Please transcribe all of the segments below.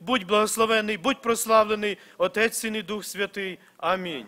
Будь благословений, будь прославлений, Отець, Син і Дух Святий. Амінь.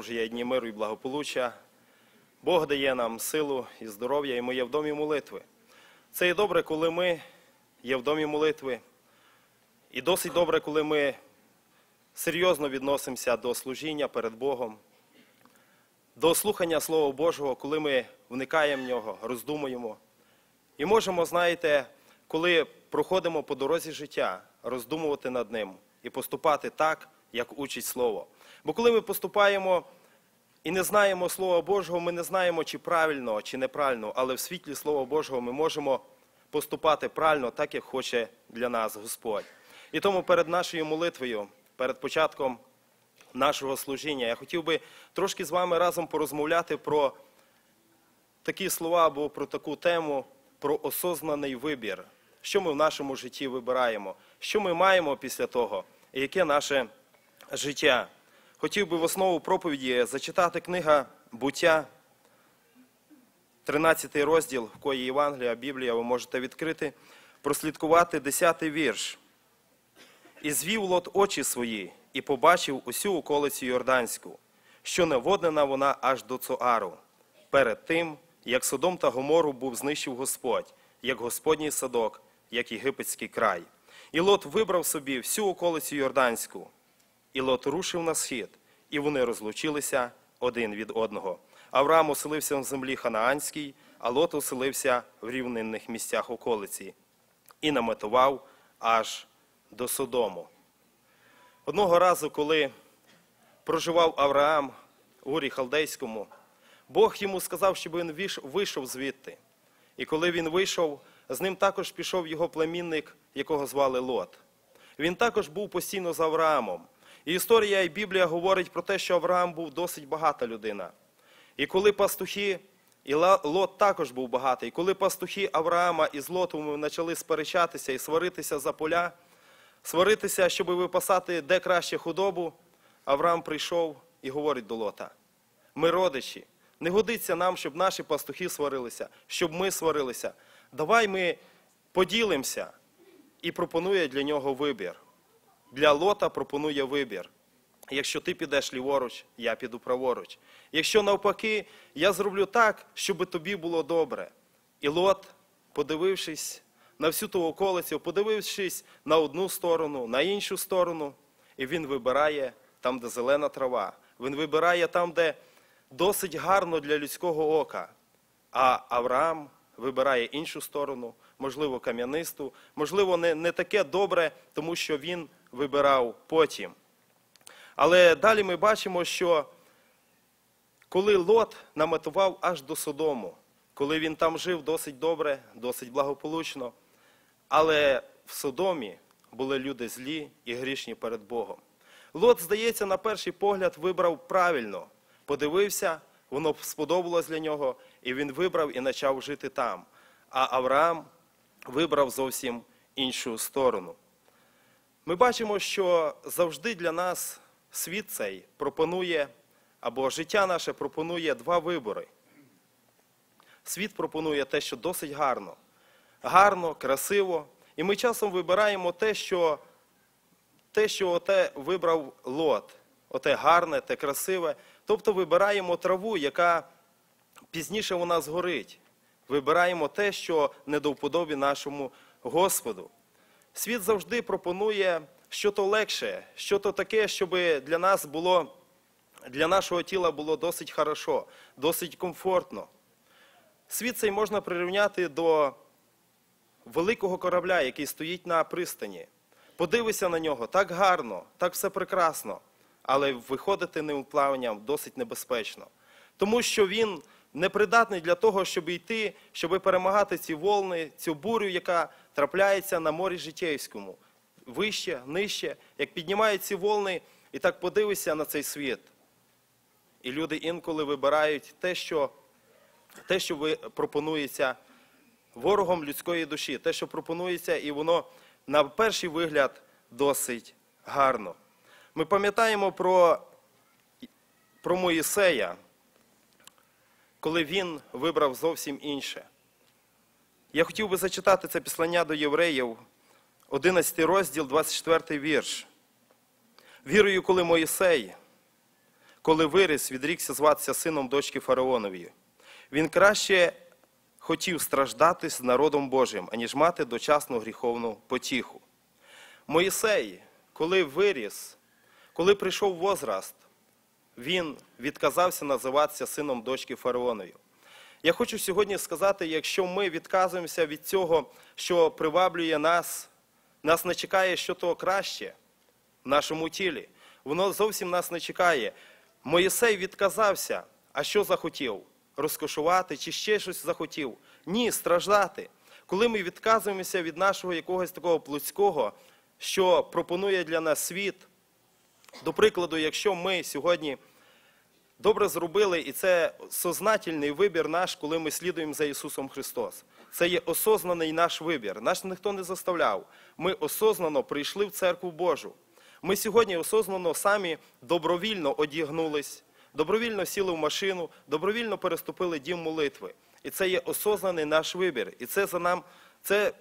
Продовжує дні миру і благополуччя. Бог дає нам силу і здоров'я, і ми є в домі молитви. Це є добре, коли ми є в домі молитви. І досить добре, коли ми серйозно відносимося до служіння перед Богом, до слухання Слова Божого, коли ми вникаємо в нього, роздумуємо. І можемо, знаєте, коли проходимо по дорозі життя, роздумувати над ним і поступати так, як учить Слово. Бо коли ми поступаємо і не знаємо Слова Божого, ми не знаємо, чи правильно, чи неправильно, але в світлі Слова Божого ми можемо поступати правильно, так, як хоче для нас Господь. І тому перед нашою молитвою, перед початком нашого служіння, я хотів би трошки з вами разом порозмовляти про такі слова або про таку тему, про осознаний вибір. Що ми в нашому житті вибираємо, що ми маємо після того, і яке наше життя. Хотів би в основу проповіді зачитати книга Буття, 13 розділ, в кої Євангелія, Біблія, ви можете відкрити, прослідкувати 10 вірш. І звів лот очі свої, і побачив усю околицю Йорданську, що наводнена вона аж до Цоару, перед тим, як Содом та Гомору був знищив Господь, як Господній садок, як єгипетський край. І лот вибрав собі всю околицю Йорданську, і лот рушив на схід, і вони розлучилися один від одного. Авраам оселився в землі Ханаанській, а лот оселився в рівнинних місцях околиці і наметував аж до Содому. Одного разу, коли проживав Авраам у Урі Халдейському, Бог йому сказав, щоб він вийшов звідти. І коли він вийшов, з ним також пішов його племінник, якого звали Лот. Він також був постійно з Авраамом. І історія і Біблія говорить про те, що Авраам був досить багата людина. І коли пастухи І Лот також був багатий. І коли пастухи Авраама із Лотом почали сперечатися і сваритися за поля, сваритися, щоб випасати де краще худобу, Авраам прийшов і говорить до Лота: ми родичі, не годиться нам, щоб наші пастухи сварилися, щоб ми сварилися. Давай ми поділимося і пропонує для нього вибір. Для Лота пропонує вибір. Якщо ти підеш ліворуч, я піду праворуч. Якщо навпаки, я зроблю так, щоб тобі було добре. І Лот, подивившись на всю ту околицю, подивившись на одну сторону, на іншу сторону, і він вибирає там, де зелена трава. Він вибирає там, де досить гарно для людського ока. А Авраам вибирає іншу сторону, можливо, кам'янисту, можливо, не, не таке добре, тому що він вибирав потім. Але далі ми бачимо, що коли Лот наметував аж до Содому, коли він там жив досить добре, досить благополучно, але в Содомі були люди злі і грішні перед Богом. Лот, здається, на перший погляд вибрав правильно, подивився, воно сподобалось для нього, і він вибрав і почав жити там. А Авраам вибрав зовсім іншу сторону. Ми бачимо, що завжди для нас світ цей пропонує, або життя наше пропонує два вибори. Світ пропонує те, що досить гарно, гарно, красиво. І ми часом вибираємо те, що, те, що оте вибрав лот, оте гарне, те красиве. Тобто вибираємо траву, яка пізніше у нас горить. Вибираємо те, що не до вподобі нашому Господу. Світ завжди пропонує що то легше, що то таке, щоб для нас було, для нашого тіла було досить хорошо, досить комфортно. Світ цей можна прирівняти до великого корабля, який стоїть на пристані. Подивися на нього так гарно, так все прекрасно, але виходити ним плаванням досить небезпечно. Тому що він непридатний для того, щоб йти, щоб перемагати ці волни, цю бурю, яка трапляється на морі життєвському. Вище, нижче, як піднімають ці волни, і так подивися на цей світ. І люди інколи вибирають те, що, те, що пропонується ворогом людської душі, те, що пропонується, і воно на перший вигляд досить гарно. Ми пам'ятаємо про, про Моїсея, коли він вибрав зовсім інше. Я хотів би зачитати це післання до євреїв, 11 розділ, 24 вірш. Вірою, коли Моїсей, коли виріс, відрікся зватися сином дочки Фараонової. Він краще хотів страждати з народом Божим, аніж мати дочасну гріховну потіху. Моїсей, коли виріс, коли прийшов возраст, він відказався називатися сином дочки Фараонової. Я хочу сьогодні сказати, якщо ми відказуємося від цього, що приваблює нас, нас не чекає що то краще в нашому тілі. Воно зовсім нас не чекає. Моїсей відказався, а що захотів? Розкошувати чи ще щось захотів? Ні, страждати. Коли ми відказуємося від нашого якогось такого плотського, що пропонує для нас світ, до прикладу, якщо ми сьогодні добре зробили, і це сознательний вибір наш, коли ми слідуємо за Ісусом Христос. Це є осознаний наш вибір. Нас ніхто не заставляв. Ми осознано прийшли в церкву Божу. Ми сьогодні осознано самі добровільно одягнулись, добровільно сіли в машину, добровільно переступили дім молитви. І це є осознаний наш вибір. І це за нам, це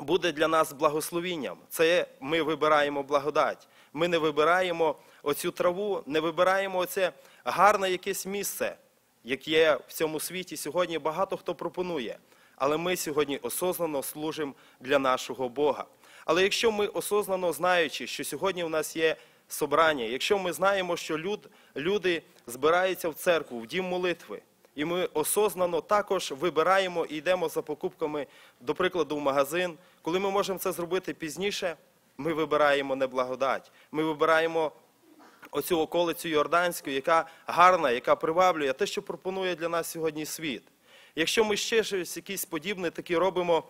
буде для нас благословінням. Це ми вибираємо благодать. Ми не вибираємо оцю траву, не вибираємо оце гарне якесь місце, яке в цьому світі сьогодні багато хто пропонує. Але ми сьогодні осознано служимо для нашого Бога. Але якщо ми осознано знаючи, що сьогодні в нас є собрання, якщо ми знаємо, що люд, люди збираються в церкву, в дім молитви, і ми осознано також вибираємо і йдемо за покупками, до прикладу, в магазин, коли ми можемо це зробити пізніше, ми вибираємо не благодать. Ми вибираємо оцю околицю Йорданську, яка гарна, яка приваблює, те, що пропонує для нас сьогодні світ. Якщо ми ще щось якісь подібне такі робимо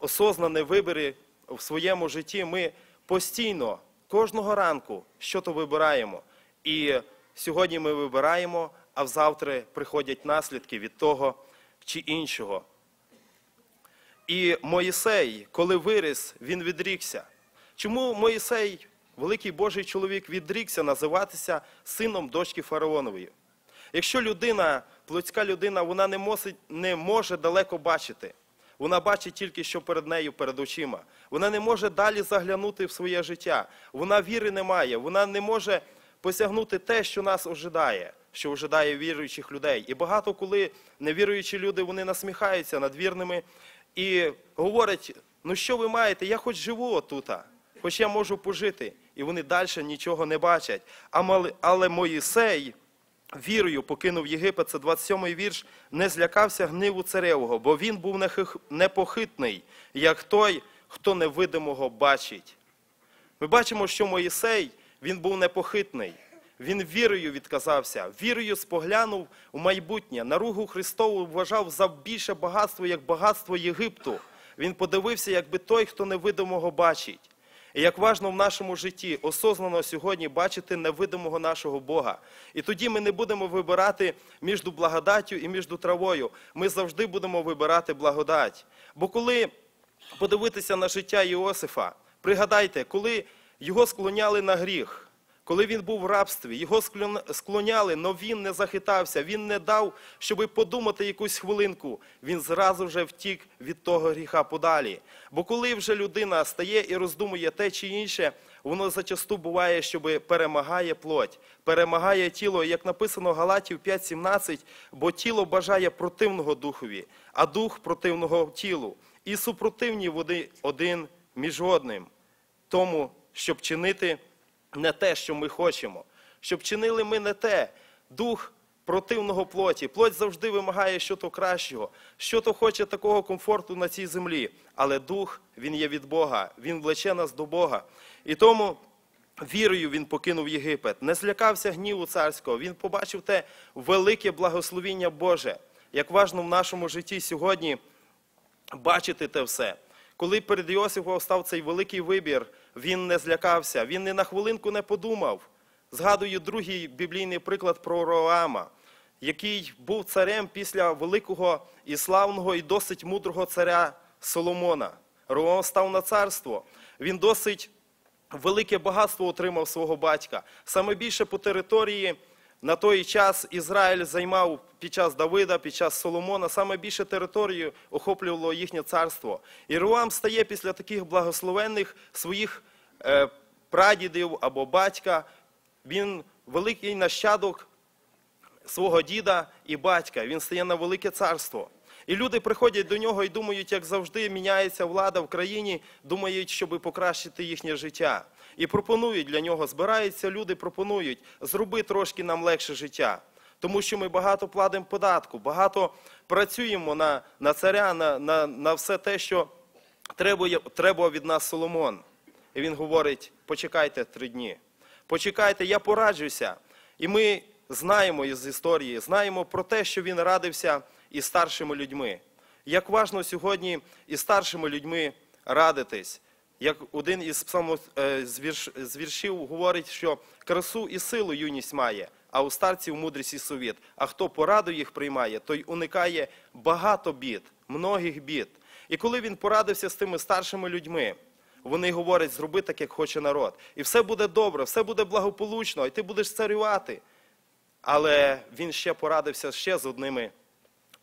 осознані вибори в своєму житті, ми постійно, кожного ранку, що то вибираємо. І сьогодні ми вибираємо, а взавтра приходять наслідки від того чи іншого. І Моїсей, коли виріс, він відрікся. Чому Моїсей, великий Божий чоловік, відрікся називатися сином дочки фараонової? Якщо людина, плотська людина, вона не, мосить, не може далеко бачити, вона бачить тільки, що перед нею, перед очима. Вона не може далі заглянути в своє життя. Вона віри не має, вона не може посягнути те, що нас ожидає, що ожидає віруючих людей. І багато коли невіруючі люди вони насміхаються над вірними і говорять: ну що ви маєте? Я хоч живу отута, хоч я можу пожити. І вони далі нічого не бачать. Але Моїсей вірою покинув Єгипет, це 27-й вірш, не злякався гниву царевого, бо він був непохитний, як той, хто невидимого бачить. Ми бачимо, що Моїсей, він був непохитний. Він вірою відказався, вірою споглянув у майбутнє. Наругу Христову вважав за більше багатство, як багатство Єгипту. Він подивився, якби той, хто невидимого бачить. І як важно в нашому житті осознано сьогодні бачити невидимого нашого Бога. І тоді ми не будемо вибирати між благодаттю і між травою. Ми завжди будемо вибирати благодать. Бо коли подивитися на життя Іосифа, пригадайте, коли його склоняли на гріх, коли він був в рабстві, його склоняли, але він не захитався, він не дав, щоб подумати якусь хвилинку. Він зразу вже втік від того гріха подалі. Бо коли вже людина стає і роздумує те чи інше, воно зачасту буває, щоб перемагає плоть, перемагає тіло, як написано в Галатів 5.17, бо тіло бажає противного духові, а дух противного тілу. І супротивні вони один між одним тому, щоб чинити не те, що ми хочемо, щоб чинили ми не те, дух противного плоті. Плоть завжди вимагає щось кращого, що-то хоче такого комфорту на цій землі. Але дух, він є від Бога, він влече нас до Бога. І тому вірою він покинув Єгипет, не злякався гніву царського, він побачив те велике благословіння Боже. Як важно в нашому житті сьогодні бачити те все. Коли перед Іосифом став цей великий вибір, він не злякався, він ні на хвилинку не подумав. Згадую другий біблійний приклад про Роама, який був царем після великого і славного і досить мудрого царя Соломона. Роам став на царство. Він досить велике багатство отримав свого батька. Саме більше по території на той час Ізраїль займав під час Давида, під час Соломона, саме більше територію охоплювало їхнє царство. І Руам стає після таких благословенних своїх е, прадідів або батька. Він великий нащадок свого діда і батька. Він стає на велике царство. І люди приходять до нього і думають, як завжди, міняється влада в країні, думають, щоб покращити їхнє життя. І пропонують для нього, збираються люди, пропонують, зроби трошки нам легше життя. Тому що ми багато платимо податку, багато працюємо на, на царя, на, на, на все те, що требує, треба від нас Соломон. І він говорить: почекайте три дні. Почекайте, я пораджуся. І ми знаємо із історії, знаємо про те, що він радився із старшими людьми. Як важно сьогодні із старшими людьми радитись. Як один із псалмо, е, говорить, що красу і силу юність має, а у старців мудрість і совіт. А хто пораду їх приймає, той уникає багато бід, многих бід. І коли він порадився з тими старшими людьми, вони говорять, зроби так, як хоче народ. І все буде добре, все буде благополучно, і ти будеш царювати. Але він ще порадився ще з одними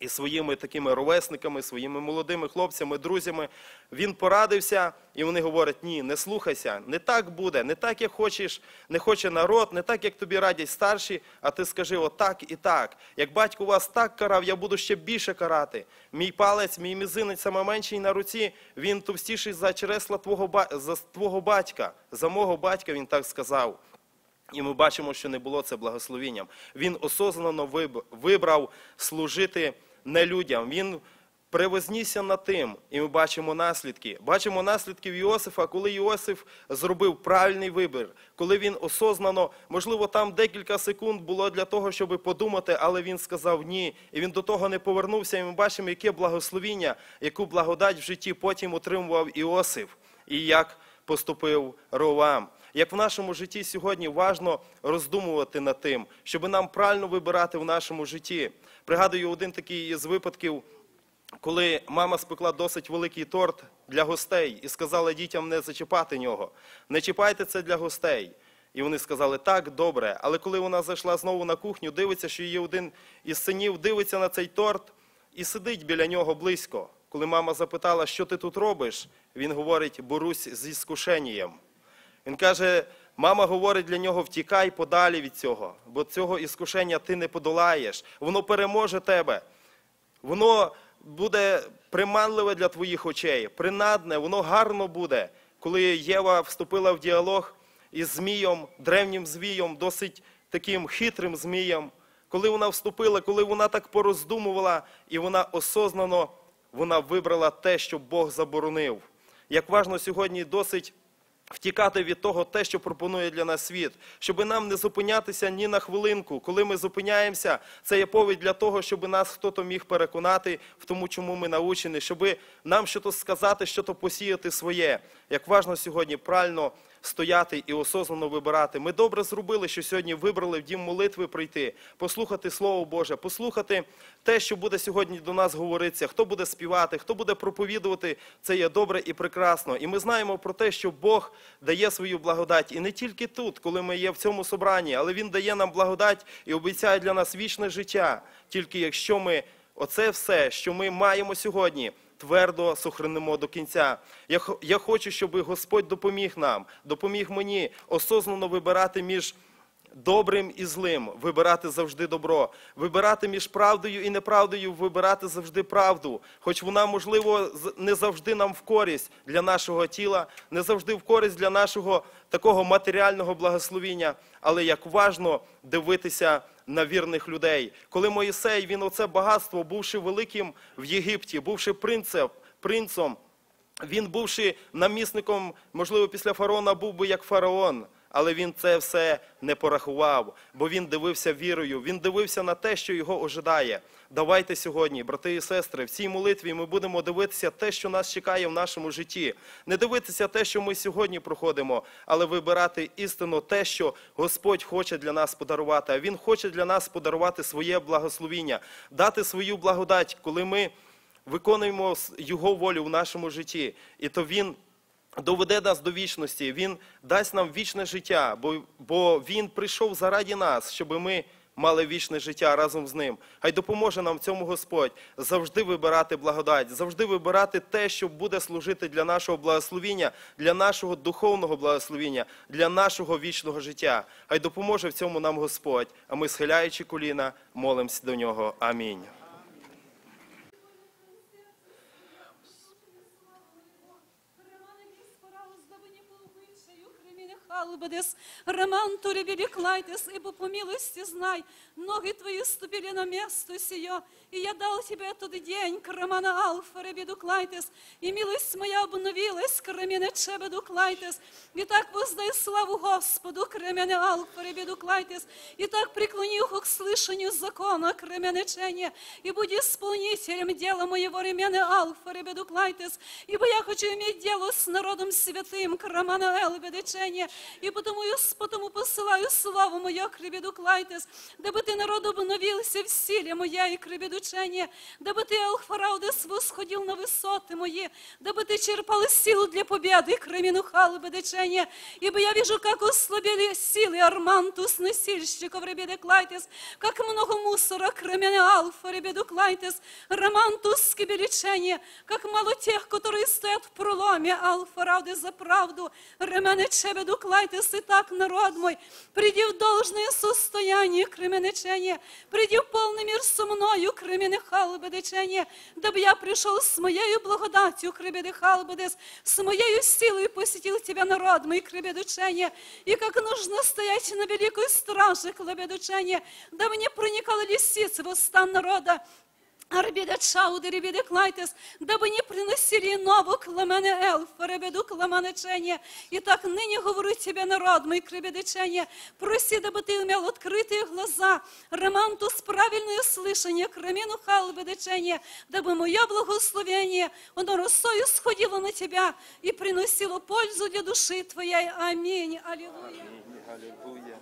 і своїми такими ровесниками, своїми молодими хлопцями, друзями. Він порадився, і вони говорять: ні, не слухайся, не так буде, не так, як хочеш, не хоче народ, не так, як тобі радять старші, а ти скажи отак і так. Як батько вас так карав, я буду ще більше карати. Мій палець, мій мізинець саме менший на руці, він товстіший за чересла твого, за твого батька, за мого батька він так сказав. І ми бачимо, що не було це благословенням. Він осознано вибрав служити не людям. Він превознісся над тим, і ми бачимо наслідки. Бачимо наслідки в Іосифа, коли Іосиф зробив правильний вибір, коли він осознано, можливо, там декілька секунд було для того, щоб подумати, але він сказав ні. І він до того не повернувся. І ми бачимо, яке благословіння, яку благодать в житті потім отримував Іосиф. І як поступив Ровам. Як в нашому житті сьогодні важно роздумувати над тим, щоб нам правильно вибирати в нашому житті. Пригадую один такий із випадків, коли мама спекла досить великий торт для гостей і сказала дітям не зачіпати нього. Не чіпайте це для гостей. І вони сказали, так, добре. Але коли вона зайшла знову на кухню, дивиться, що її один із синів дивиться на цей торт і сидить біля нього близько. Коли мама запитала, що ти тут робиш, він говорить, борюсь зі скушенням. Він каже, мама говорить для нього, втікай подалі від цього, бо цього іскушення ти не подолаєш, воно переможе тебе. Воно буде приманливе для твоїх очей, принадне, воно гарно буде. Коли Єва вступила в діалог із Змієм, древнім Змієм, досить таким хитрим Змієм, коли вона вступила, коли вона так пороздумувала, і вона осознано вона вибрала те, що Бог заборонив. Як важно сьогодні досить втікати від того, те, що пропонує для нас світ, щоб нам не зупинятися ні на хвилинку. Коли ми зупиняємося, це є повід для того, щоб нас хтось міг переконати в тому, чому ми научені, щоб нам щось сказати, щось посіяти своє. Як важно сьогодні правильно стояти і осознано вибирати. Ми добре зробили, що сьогодні вибрали в дім молитви прийти, послухати Слово Боже, послухати те, що буде сьогодні до нас говоритися, хто буде співати, хто буде проповідувати, це є добре і прекрасно. І ми знаємо про те, що Бог дає свою благодать. І не тільки тут, коли ми є в цьому собранні, але Він дає нам благодать і обіцяє для нас вічне життя, тільки якщо ми оце все, що ми маємо сьогодні, твердо сохранимо до кінця. Я, я хочу, щоб Господь допоміг нам, допоміг мені осознано вибирати між добрим і злим, вибирати завжди добро, вибирати між правдою і неправдою, вибирати завжди правду. Хоч вона, можливо, не завжди нам в користь для нашого тіла, не завжди в користь для нашого такого матеріального благословіння, але як важно дивитися на вірних людей. Коли Моїсей, він оце багатство, бувши великим в Єгипті, бувши принцем, принцом, він, бувши намісником, можливо, після фараона був би як фараон, але він це все не порахував, бо він дивився вірою, він дивився на те, що його ожидає. Давайте сьогодні, брати і сестри, в цій молитві ми будемо дивитися те, що нас чекає в нашому житті. Не дивитися те, що ми сьогодні проходимо, але вибирати істинно те, що Господь хоче для нас подарувати. А Він хоче для нас подарувати своє благословіння, дати свою благодать, коли ми виконуємо Його волю в нашому житті, і то Він доведе нас до вічності, Він дасть нам вічне життя, бо, бо Він прийшов заради нас, щоб ми мали вічне життя разом з ним. Хай допоможе нам в цьому Господь завжди вибирати благодать, завжди вибирати те, що буде служити для нашого благословіння, для нашого духовного благословіння, для нашого вічного життя. Хай допоможе в цьому нам Господь. А ми, схиляючи коліна, молимося до нього. Амінь. Халбедес, Роман Туребели Клайтес, ибо по милости знай, ноги твои ступили на место сие, и я дал тебе этот день, Романа Алфа, Ребеду Клайтес, и милость моя обновилась, Кремене Чебеду Клайтес, и так воздай славу Господу, Кремене Алфа, Ребеду Клайтес, и так преклони ухо к слышанию закона, Кремене Чене, и будь исполнителем дела моего, Ремене Алфа, Ребеду Клайтес, ибо я хочу иметь дело с народом святым, Крамана Элбедечение, и потому, я с- потому посылаю славу мою к Ребеду Клайтес, дабы ты народ обновился в силе моя и к Ребедучение, дабы ты, Алфараудес, восходил на высоты мои, дабы ты черпал силу для победы, к Ремену Халбедечение, ибо я вижу, как ослабели силы Армантус, носильщиков Ребеде Клайтес, как много мусора, к Ремене Алфа, Ребеду Клайтес, Романтус, Скибелечение, как мало тех, которые стоят в проломе, Алфа, Рауды за правду, Ремене Чебеду Клайтес, и так, народ мой, приди в должное состояние, Кременечение, приди в полный мир со мною, Кремене Халбедечение, дабы я пришел с моей благодатью, Кребеде Халбедес, с моей силой посетил тебя, народ мой, Кребедучение, и как нужно стоять на великой страже, Клебедучение, дабы не проникала лисица в уста народа, Арбіде чауди, ребіде клайтес, дабы не приносили нову кламене элфа, ребеду кламанечение. И так ныне говорю тебе, народ мой, кребедечение, проси, дабы ты имел открытые глаза, ремантус правильное слышание, кремену халбедечение, дабы мое благословение, оно росою сходило на тебя и приносило пользу для души твоей. Аминь. Аллилуйя. Алілуя.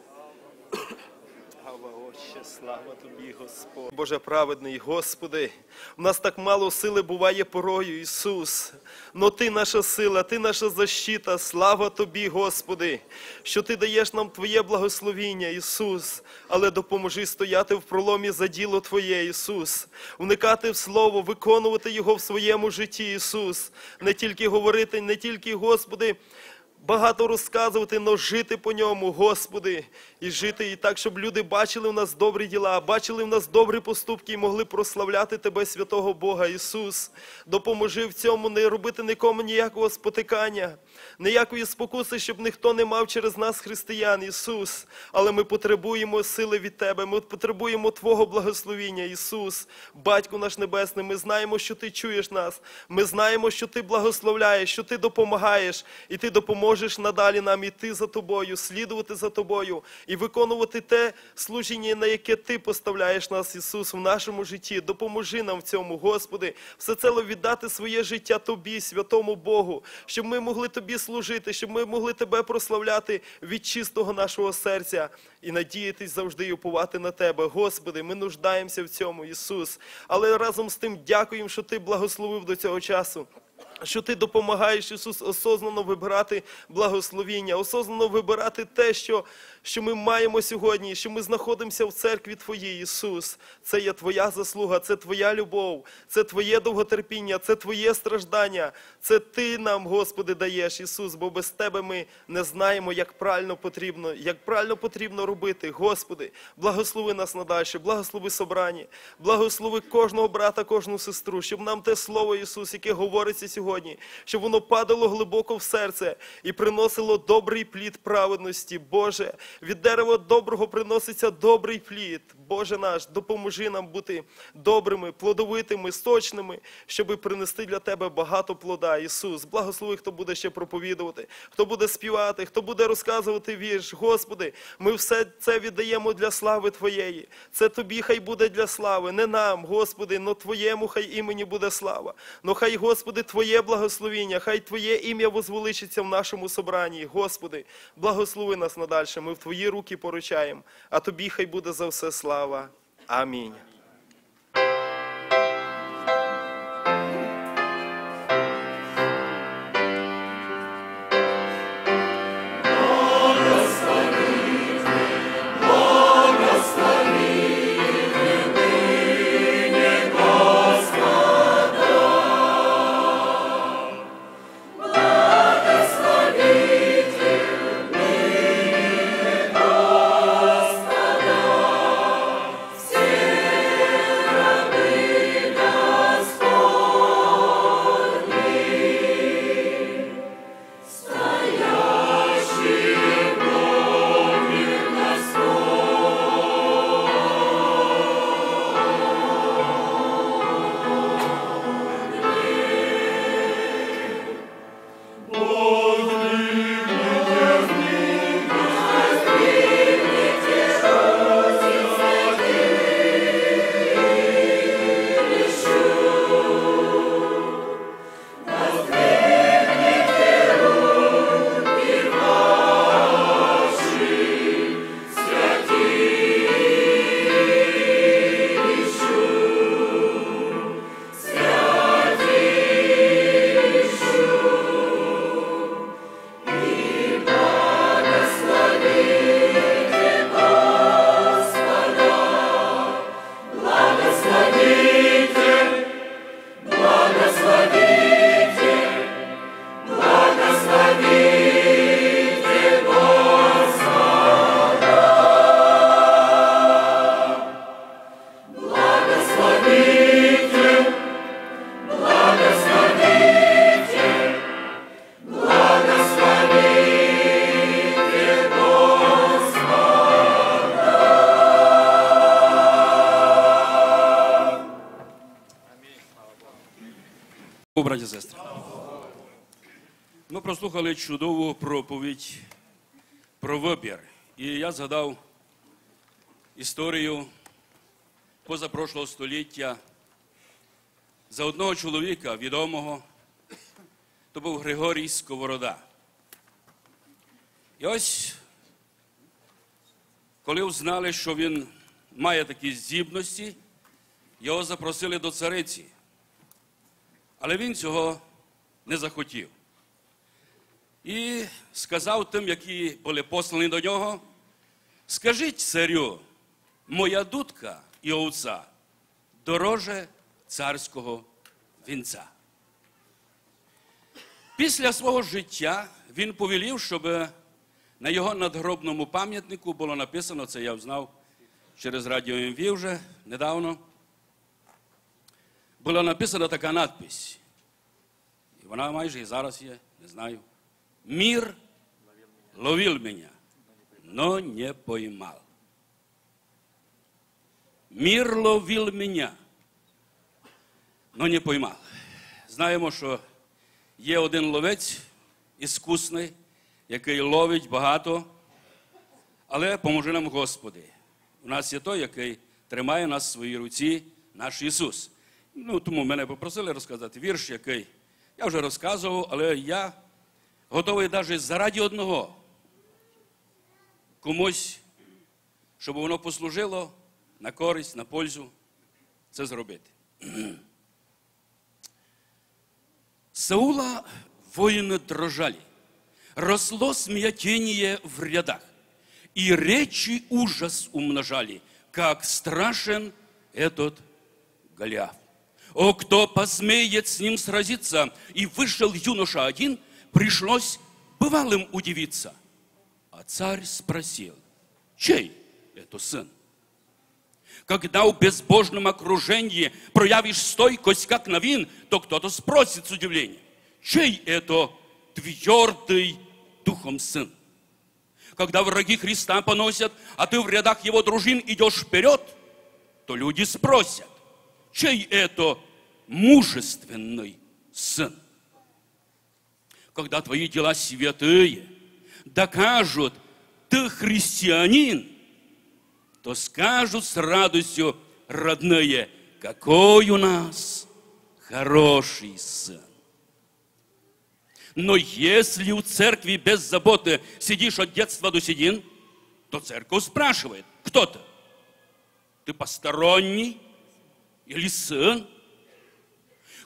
Слава Отче, слава тобі, Господь. Боже праведний, Господи, в нас так мало сили буває порою, Ісус. Но Ти наша сила, Ти наша защита, слава Тобі, Господи, що Ти даєш нам Твоє благословіння, Ісус, але допоможи стояти в проломі за діло Твоє, Ісус, вникати в Слово, виконувати Його в своєму житті, Ісус, не тільки говорити, не тільки, Господи, багато розказувати, але жити по ньому, Господи, і жити і так, щоб люди бачили в нас добрі діла, бачили в нас добрі поступки і могли прославляти Тебе, святого Бога Ісус. Допоможи в цьому не робити нікому ніякого спотикання, ніякої спокуси, щоб ніхто не мав через нас християн, Ісус. Але ми потребуємо сили від Тебе, ми потребуємо Твого благословіння, Ісус. Батько наш Небесний, ми знаємо, що Ти чуєш нас. Ми знаємо, що Ти благословляєш, що Ти допомагаєш, і Ти допоможеш надалі нам іти за Тобою, слідувати за Тобою і виконувати те служіння, на яке Ти поставляєш нас, Ісус, в нашому житті. Допоможи нам в цьому, Господи, всецело віддати своє життя Тобі, святому Богу, щоб ми могли Тобі служити, щоб ми могли Тебе прославляти від чистого нашого серця і надіятись завжди і уповати на Тебе. Господи, ми нуждаємося в цьому, Ісус. Але разом з тим дякуємо, що Ти благословив до цього часу. Що ти допомагаєш, Ісус, осознано вибирати благословіння, осознано вибирати те, що, що ми маємо сьогодні, що ми знаходимося в церкві Твоїй, Ісус. Це є Твоя заслуга, це Твоя любов, це Твоє довготерпіння, це Твоє страждання. Це Ти нам, Господи, даєш, Ісус, бо без Тебе ми не знаємо, як правильно потрібно, як правильно потрібно робити. Господи, благослови нас надальше, благослови собрані, благослови кожного брата, кожну сестру, щоб нам те слово, Ісус, яке говориться сьогодні, щоб воно падало глибоко в серце і приносило добрий плід праведності. Боже, від дерева доброго приноситься добрий плід. Боже наш, допоможи нам бути добрими, плодовитими, сочними, щоби принести для Тебе багато плода. Ісус, благослови, хто буде ще проповідувати, хто буде співати, хто буде розказувати вірш. Господи, ми все це віддаємо для слави Твоєї. Це Тобі хай буде для слави, не нам, Господи, но Твоєму хай імені буде слава. Но хай, Господи, Твоє благословіння, хай Твоє ім'я возвеличиться в нашому собранні. Господи, благослови нас надальше. Ми в Твої руки поручаємо, а Тобі хай буде за все слава. Амінь. Чудову проповідь про вибір. І я згадав історію позапрошлого століття за одного чоловіка відомого, то був Григорій Сковорода. І ось, коли узнали, що він має такі здібності, його запросили до цариці. Але він цього не захотів. І сказав тим, які були послані до нього, скажіть царю, моя дудка і овця дороже царського вінця. Після свого життя він повелів, щоб на його надгробному пам'ятнику було написано, це я знав через радіо МВ вже недавно, була написана така надпись. І вона майже і зараз є, не знаю. Мир ловил меня, но не поймал. Мир ловил меня, но не поймав. Знаємо, що є один ловець іскусний, який ловить багато, але поможе нам Господи. У нас є той, який тримає нас в своїй руці, наш Ісус. Ну, тому мене попросили розказати вірш, який я вже розказував, але я готовий навіть заради одного комусь, щоб воно послужило на користь, на пользу, це зробити. Саула воины дрожали, росло смятение в рядах, и речи ужас умножали, как страшен этот Голиаф. О, кто посмеет с ним сразиться? И вышел юноша один, пришлось бывалым удивиться. А царь спросил, чей это сын? Когда в безбожном окружении проявишь стойкость, как новин, то кто-то спросит с удивлением, чей это твердый духом сын? Когда враги Христа поносят, а ты в рядах его дружин идешь вперед, то люди спросят, чей это мужественный сын? Когда твои дела святые докажут, ты христианин, то скажут с радостью родные, какой у нас хороший сын. Но если у церкви без заботы сидишь от детства до седин, то церковь спрашивает, кто ты? Ты посторонний или сын?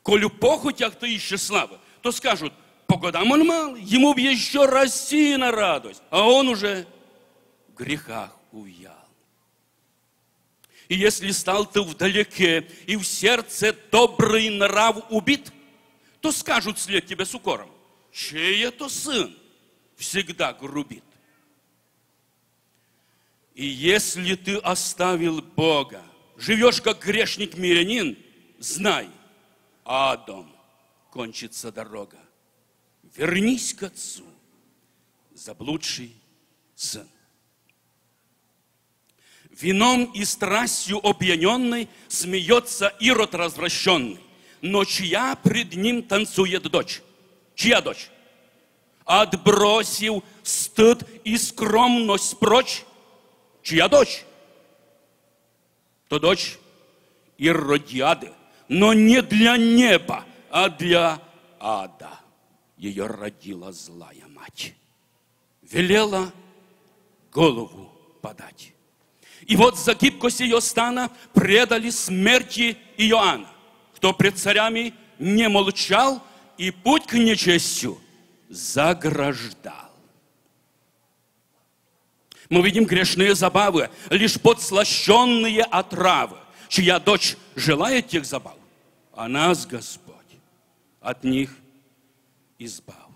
Коль в похотях ты ищешь славы, то скажут, по годам он мал, ему бы еще расти на радость, а он уже в грехах увял. И если стал ты вдалеке, и в сердце добрый нрав убит, то скажут след тебе с укором, чей это сын всегда грубит. И если ты оставил Бога, живешь как грешник-мирянин, знай, адом кончится дорога. Вернись к Отцу, заблудший сын. Вином и страстью опьяненный смеется Ирод развращенный. Но чья пред ним танцует дочь? Чья дочь? Отбросив стыд и скромность прочь, чья дочь? То дочь Иродиады, но не для неба, а для ада. Ее родила злая мать. Велела голову подать. И вот за гибкость ее стана предали смерти Иоанна, кто пред царями не молчал и путь к нечестью заграждал. Мы видим грешные забавы, лишь подслащенные отравы, чья дочь желает тех забав, а нас Господь от них избав.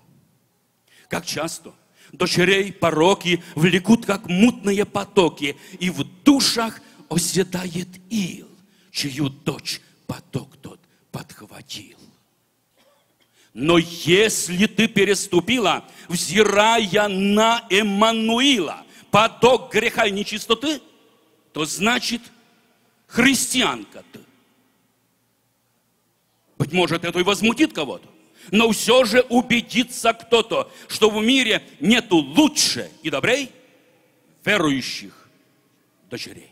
Как часто дочерей пороки влекут, как мутные потоки, и в душах оседает ил, чью дочь поток тот подхватил. Но если ты переступила, взирая на Эммануила, поток греха и нечистоты, то значит, христианка ты. Быть может, это и возмутит кого-то. Но все же убедится кто-то, что в мире нету лучше и добрей верующих дочерей.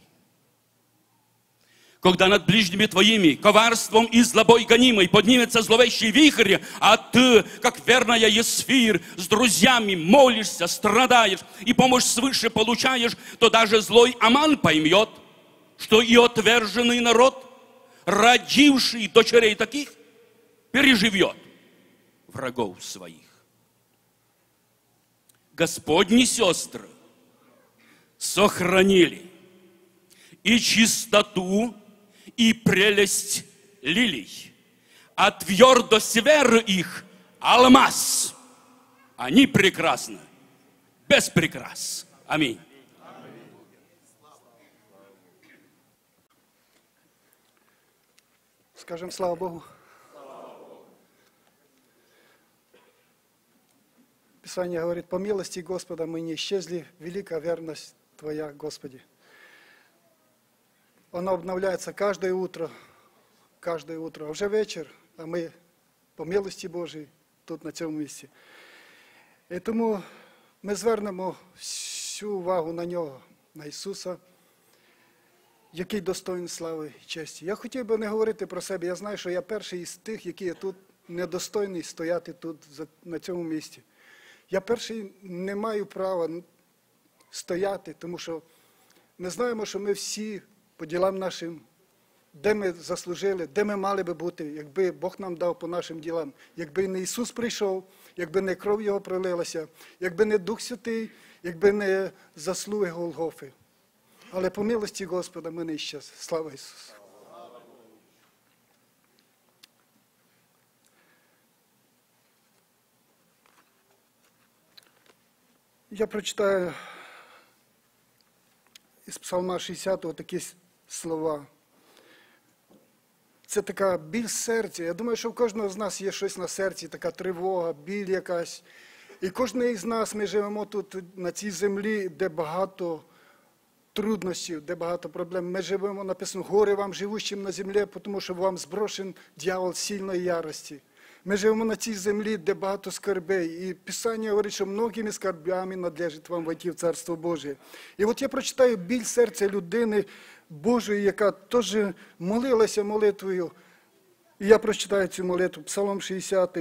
Когда над ближними твоими коварством и злобой гонимой поднимется зловещий вихрь, а ты, как верная Есфир, с друзьями молишься, страдаешь и помощь свыше получаешь, то даже злой Аман поймет, что и отверженный народ, родивший дочерей таких, переживет врагов своих. Господни сестры сохранили и чистоту, и прелесть лилий. А твердость веры их – алмаз. Они прекрасны, без прикрас. Аминь. Скажем слава Богу. Писание говорит, по милости Господа мы не исчезли, велика верность Твоя, Господи. Она обновляется каждое утро, каждое утро. А вже вечір, а ми по милості Божій тут на цьому місці. І тому ми звернемо всю увагу на нього, на Ісуса, який достоїн слави і честі. Я хотів би не говорити про себе. Я знаю, що я перший із тих, які є тут недостойний стояти тут на цьому місці. Я перший не маю права стояти, тому що ми знаємо, що ми всі по ділам нашим, де ми заслужили, де ми мали би бути, якби Бог нам дав по нашим ділам, якби не Ісус прийшов, якби не кров Його пролилася, якби не Дух Святий, якби не заслуги Голгофи. Але по милості Господа ми не. Слава Ісусу! Я прочитаю із Псалма 60 такі слова. Це така біль серця. Я думаю, що в кожного з нас є щось на серці, така тривога, біль якась. І кожен із нас ми живемо тут на цій землі, де багато труднощів, де багато проблем. Ми живемо, написано, горе вам, живущим на землі, тому що вам зброшен дьявол сильної ярості. Ми живемо на цій землі, де багато скорбей. І Писання говорить, що многими скорбями надлежить вам войти в Царство Боже. І от я прочитаю біль серця людини Божої, яка теж молилася молитвою. І я прочитаю цю молитву, Псалом 60.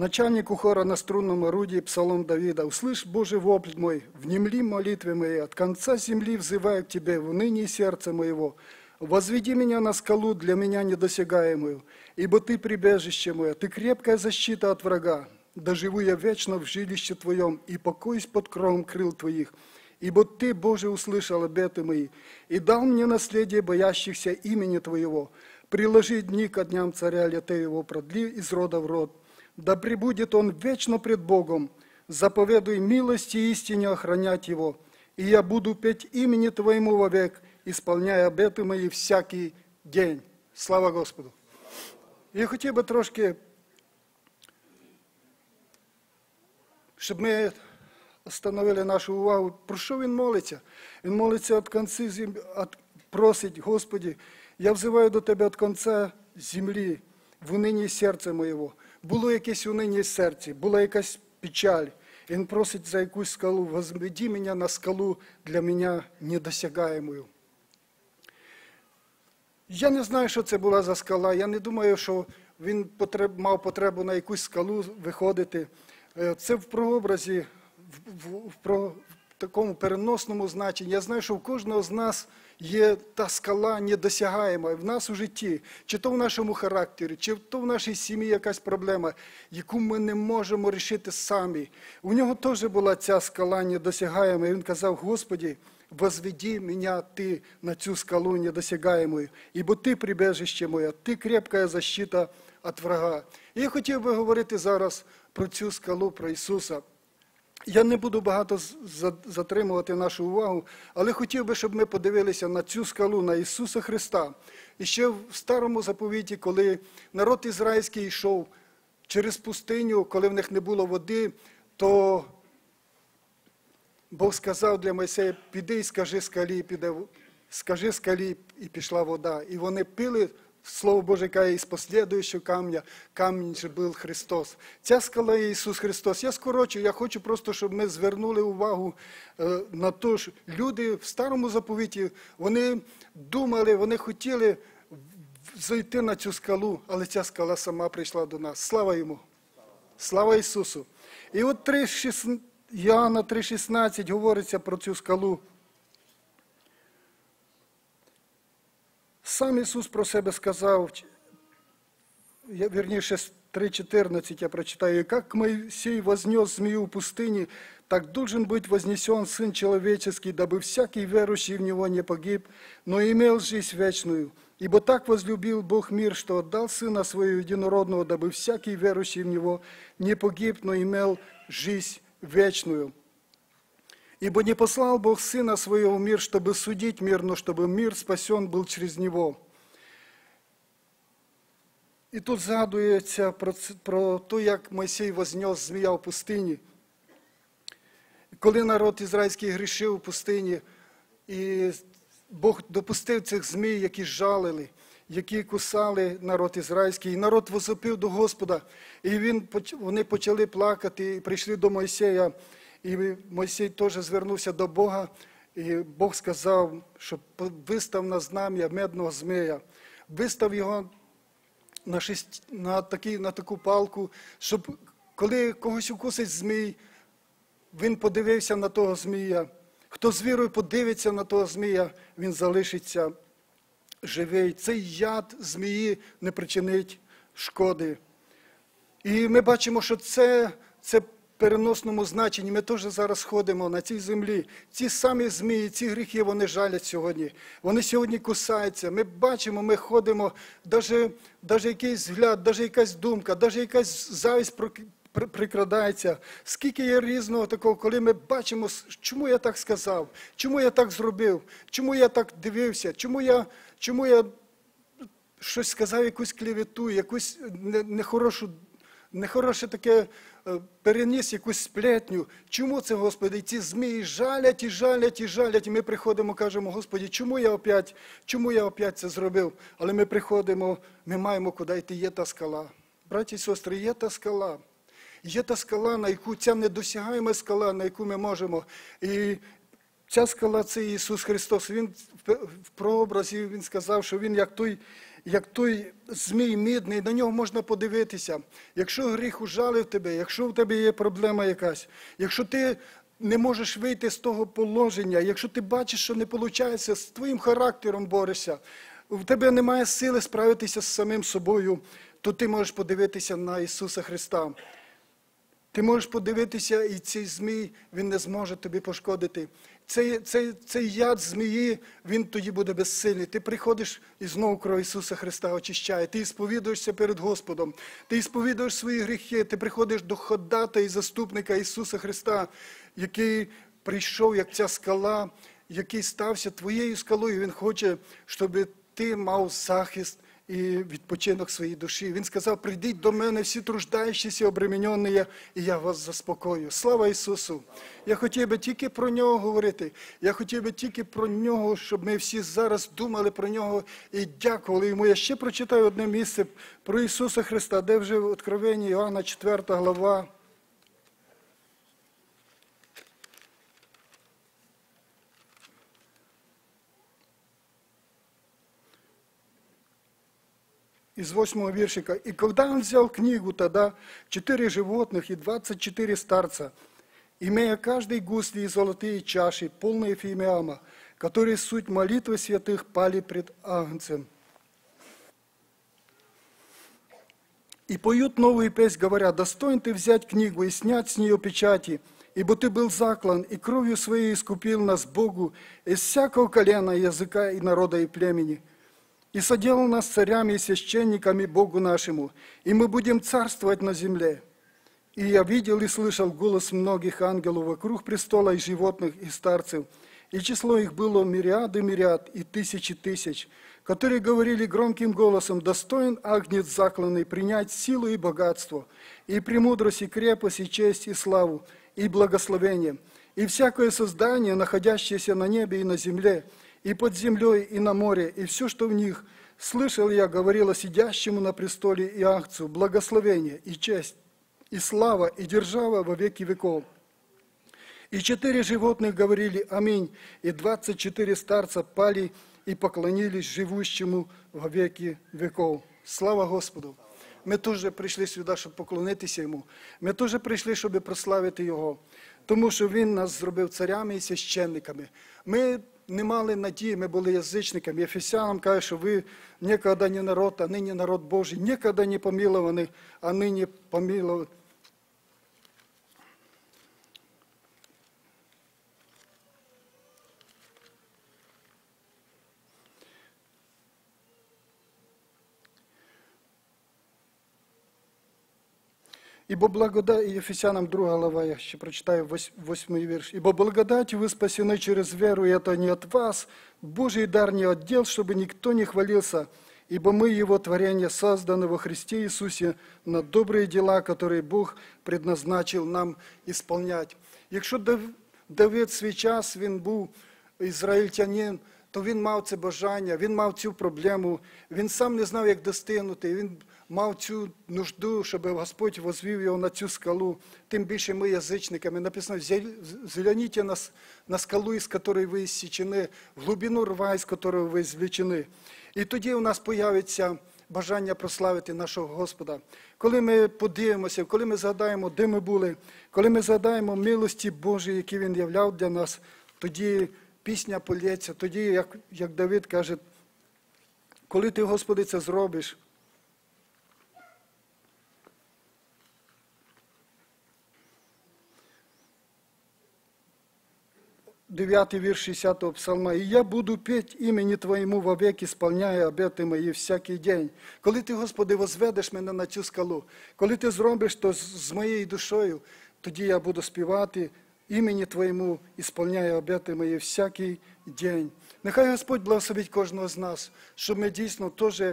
Начальнику хора на струнном орудии псалом Давида, «Услышь, Божий вопль мой, внемли молитвы мои, от конца земли взываю к Тебе, в унынии сердца моего. Возведи меня на скалу, для меня недосягаемую, ибо Ты прибежище мое, Ты крепкая защита от врага. Да живу я вечно в жилище Твоем и покоюсь под кровом крыл Твоих. Ибо Ты, Боже, услышал обеты мои и дал мне наследие боящихся имени Твоего. Приложи дни ко дням царя лета его, продли из рода в род. Да пребудет он вечно пред Богом. Заповедуй милости и истине охранять его. И я буду петь имени Твоему вовек, исполняя обеты мои всякий день. Слава Господу! Я хотів би трошки, щоб ми остановили нашу увагу, про що він молиться? Він молиться від кінці землі, просить, Господі, я взиваю до Тебе від кінця землі, в унині серця моєго. Було якесь униння в серці, була якась печаль. Він просить за якусь скалу, возведи мене на скалу для мене недосягаємою. Я не знаю, що це була за скала. Я не думаю, що він потреб, мав потребу на якусь скалу виходити. Е, Це в прообразі, в, в, в, в такому переносному значенні. Я знаю, що в кожного з нас є та скала недосягаєма в нас у житті, чи то в нашому характері, чи то в нашій сім'ї якась проблема, яку ми не можемо рішити самі. У нього теж була ця скала недосягаєма. І він казав, Господі, возведи меня ты на цю скалу недосягаемую, ибо ти прибежище моє, ти крепкая защита від врага. І я хотів би говорити зараз про цю скалу, про Ісуса. Я не буду багато затримувати нашу увагу, але хотів би, щоб ми подивилися на цю скалу, на Ісуса Христа. І ще в старому заповіті, коли народ ізраїльський йшов через пустиню, коли в них не було води, то Бог сказав для Мойсея, піди і скажи скалі, піде, скажи скалі, і пішла вода. І вони пили Слово Боже каже, із послідуючого камня, камінь же був Христос. Ця скала Ісус Христос. Я скорочу, я хочу просто, щоб ми звернули увагу е, на те, що люди в старому заповіті, вони думали, вони хотіли зайти на цю скалу, але ця скала сама прийшла до нас. Слава йому! Слава Ісусу! І от 3, 6, Іоанна 3,16 говориться про цю скалу. Сам Ісус про себе сказав, я, верніше, 3.14 я прочитаю. «И как Моисей вознес змею в пустыне, так должен быть вознесен Сын Человеческий, дабы всякий верующий в Него не погиб, но имел жизнь вечную. Ибо так возлюбил Бог мир, что отдал Сына Своего Единородного, дабы всякий верующий в Него не погиб, но имел жизнь вечную. Ибо не послал Бог Сына Своего в мир, чтобы судить мир, но чтобы мир спасен был через Него. І тут згадується про, ц- про те, як Мойсей вознес змія в пустині. Коли народ ізраїльський грішив у пустині, і Бог допустив цих змій, які жалили, які кусали народ ізраїльський, і народ возопив до Господа, і він, вони почали плакати, і прийшли до Мойсея, і Мойсей теж звернувся до Бога, і Бог сказав, що вистав на знам'я медного змія, вистав його на, шесть, на, такий, на таку палку, щоб коли когось укусить змій, він подивився на того змія. Хто з вірою подивиться на того змія, він залишиться живий. Цей яд змії не причинить шкоди. І ми бачимо, що це, це переносному значенні. Ми теж зараз ходимо на цій землі. Ці самі змії, ці гріхи, вони жалять сьогодні. Вони сьогодні кусаються. Ми бачимо, ми ходимо, навіть, якийсь взгляд, навіть якась думка, навіть якась завість прикрадається. Скільки є різного такого, коли ми бачимо, чому я так сказав, чому я так зробив, чому я так дивився, чому я, чому я щось сказав, якусь клевету, якусь нехорошу, нехороше таке е, переніс якусь сплетню. Чому це, Господи? І ці змії жалять і жалять і жалять. І ми приходимо, кажемо, Господи, чому я опять, чому я опять це зробив? Але ми приходимо, ми маємо куди йти, є та скала. Браті і сестри, є та скала. Є та скала, на яку ця недосягаема скала, на яку ми можемо. І ця скала це Ісус Христос. Він в- прообразі Він сказав, що Він як той, як той змій мідний, на нього можна подивитися. Якщо гріх ужалив тебе, якщо в тебе є проблема якась, якщо ти не можеш вийти з того положення, якщо ти бачиш, що не виходить, з твоїм характером борешся, в тебе немає сили справитися з самим собою, то ти можеш подивитися на Ісуса Христа. Ти можеш подивитися, і цей змій він не зможе тобі пошкодити. Цей, цей, цей яд змії, він тоді буде безсильний. Ти приходиш і знову кров Ісуса Христа очищає. Ти сповідуєшся перед Господом, ти сповідуєш свої гріхи, ти приходиш до ходата і заступника Ісуса Христа, який прийшов, як ця скала, який стався твоєю скалою. Він хоче, щоб ти мав захист і відпочинок своїй душі. Він сказав: прийдіть до мене всі труждаючіся, обременені, і я вас заспокою. Слава Ісусу! Я хотів би тільки про нього говорити. Я хотів би тільки про нього, щоб ми всі зараз думали про нього і дякували йому. Я ще прочитаю одне місце про Ісуса Христа, де вже в Откровенні Іоанна 4 глава. Из восьмого вершика. «И когда он взял книгу, тогда четыре животных и двадцать четыре старца, имея каждый гусли и золотые чаши, полные фимиама, которые суть молитвы святых, пали пред Агнцем. И поют новую песнь, говоря, достоин ты взять книгу и снять с нее печати, ибо ты был заклан, и кровью своей искупил нас Богу из всякого колена, языка и народа и племени. И соделал нас царями и священниками Богу нашему, и мы будем царствовать на земле. И я видел и слышал голос многих ангелов вокруг престола и животных и старцев, и число их было мириады мириад и тысячи тысяч, которые говорили громким голосом, достоин агнец закланный принять силу и богатство, и премудрость, и крепость, и честь, и славу, и благословение, и всякое создание, находящееся на небе и на земле, и под землей, и на море, и все, что в них, Слышал я, говорила сидящему на престоле и акцию, благословение и честь, и слава, и держава во веки веков. И четыре животных говорили «Аминь», и двадцать четыре старца пали и поклонились живущему во веки веков. Слава Господу! Ми теж прийшли сюди, щоб поклонитися йому. Ми теж прийшли, щоб прославити Його, тому що Він нас зробив царями і священниками. Ми не мали надії, ми були язичниками. Ефесянам каже, що ви ніколи не народ, а нині народ Божий, ніколи не помилований, а нині помилований. Ибо благодать, и Ефесянам 2 глава, я еще прочитаю 8 вірш. Ибо благодатью вы спасены через веру, и это не от вас, Божий дар не отдел, чтобы никто не хвалился, ибо мы Его творение, созданы во Христе Иисусе на добрые дела, которые Бог предназначил нам исполнять. Якщо Дав- Давид свій час, він був ізраїльтянин, то він мав це бажання, він мав цю проблему, він сам не знав, як достигнути, він мав цю нужду, щоб Господь возвів його на цю скалу. Тим більше ми язичниками. Написано, згляніть на, на скалу, із якої ви зсічені, в глибину рва, із якої ви звлечені. І тоді у нас появиться бажання прославити нашого Господа. Коли ми подивимося, коли ми згадаємо, де ми були, коли ми згадаємо милості Божі, які Він являв для нас, тоді пісня полється, тоді, як, як Давид каже, коли ти, Господи, це зробиш, Дев'ятий вірш 60-го псалма. «І я буду петь імені Твоєму вовек, ісполняя обети мої всякий день». Коли ти, Господи, возведеш мене на цю скалу, коли ти зробиш то з- моєю душою, тоді я буду співати імені Твоєму, ісполняя обети мої всякий день. Нехай Господь благословить кожного з нас, щоб ми дійсно теж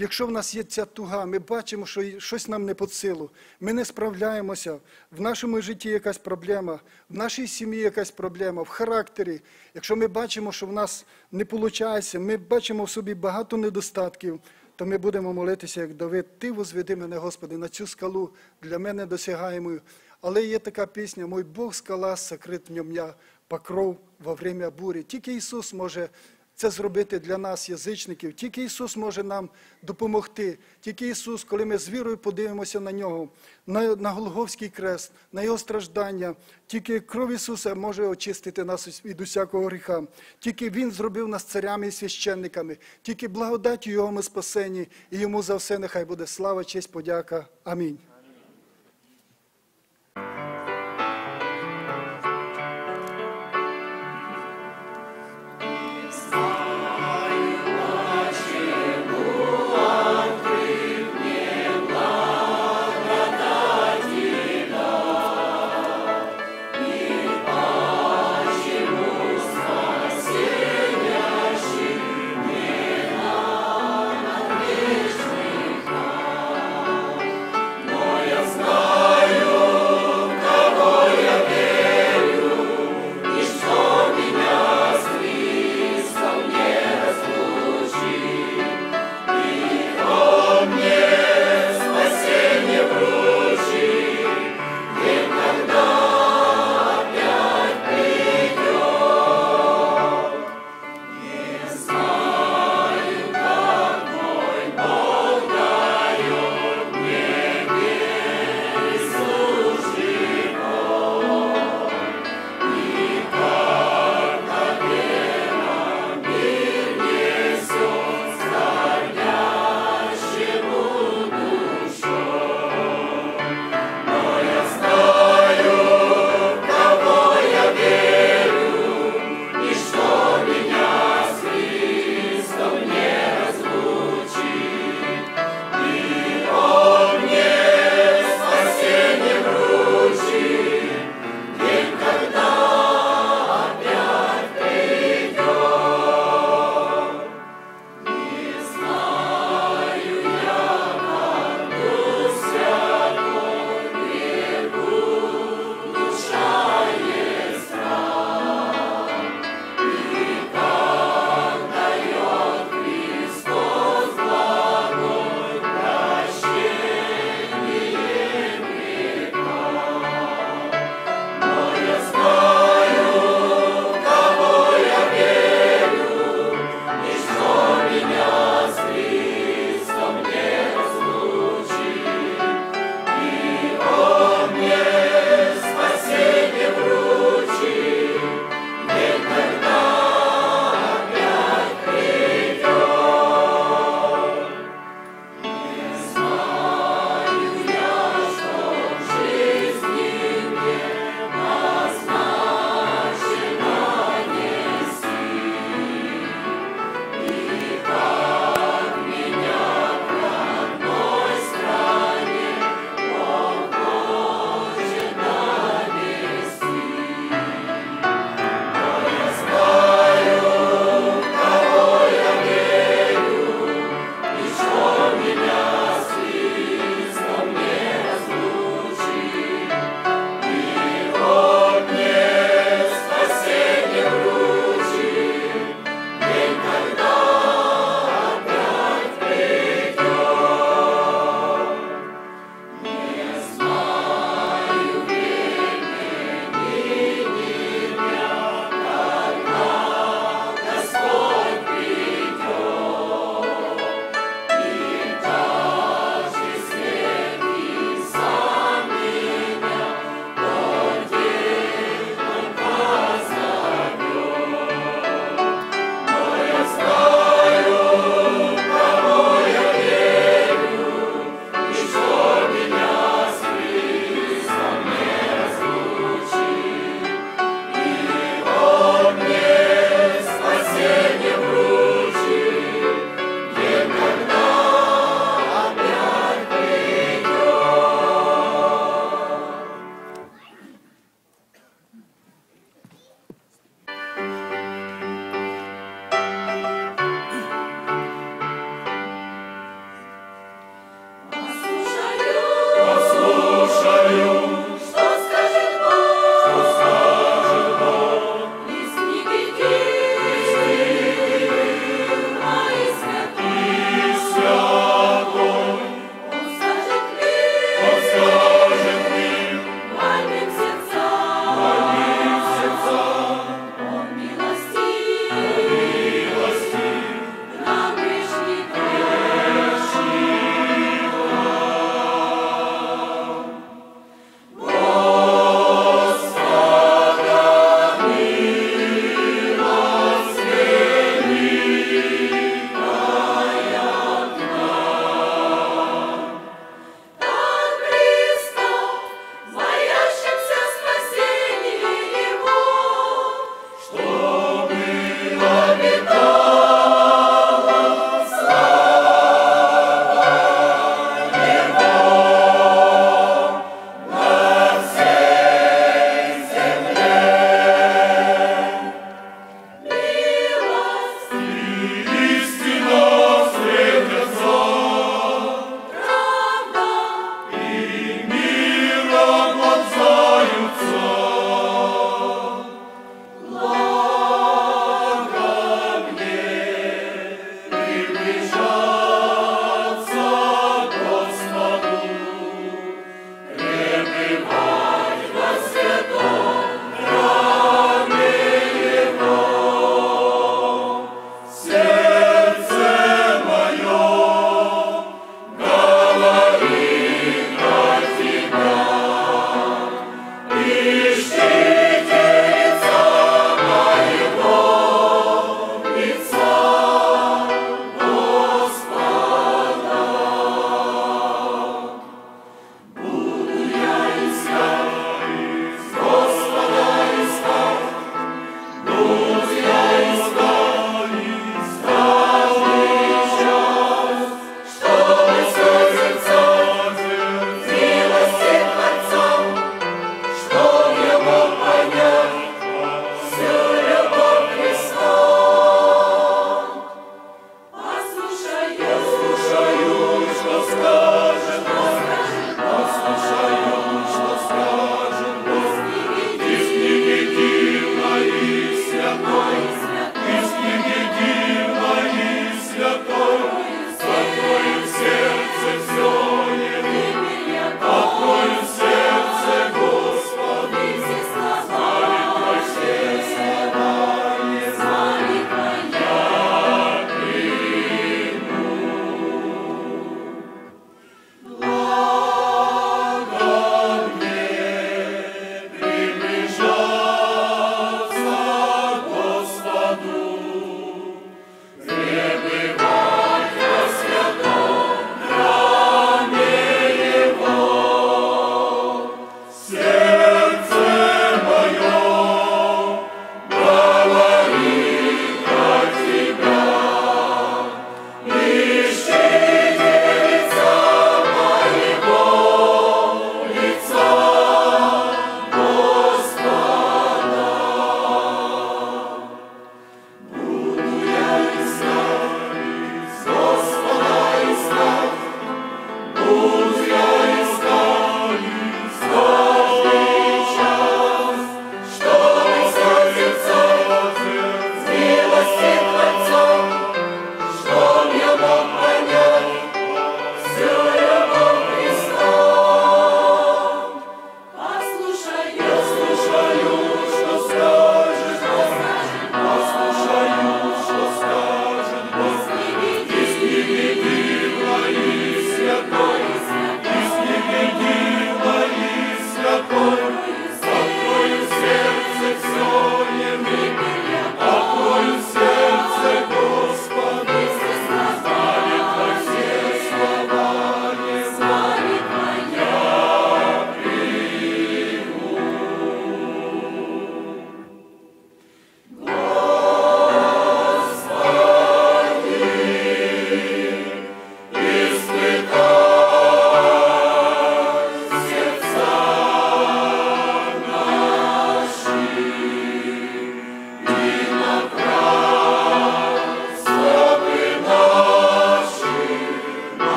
Якщо в нас є ця туга, ми бачимо, що щось нам не під силу, ми не справляємося, в нашому житті якась проблема, в нашій сім'ї якась проблема, в характері. Якщо ми бачимо, що в нас не виходить, ми бачимо в собі багато недостатків, то ми будемо молитися, як Давид, Ти возведи мене, Господи, на цю скалу для мене досягаємою. Але є така пісня Мой Бог скала, сокрит в ньому я, покров во время бурі. Тільки Ісус може це зробити для нас, язичників. Тільки Ісус може нам допомогти. Тільки Ісус, коли ми з вірою подивимося на нього, на, Голговський крест, на Його страждання, тільки кров Ісуса може очистити нас від усякого гріха. Тільки Він зробив нас царями і священниками, тільки благодаттю Його ми спасені, і йому за все нехай буде слава, честь, подяка. Амінь.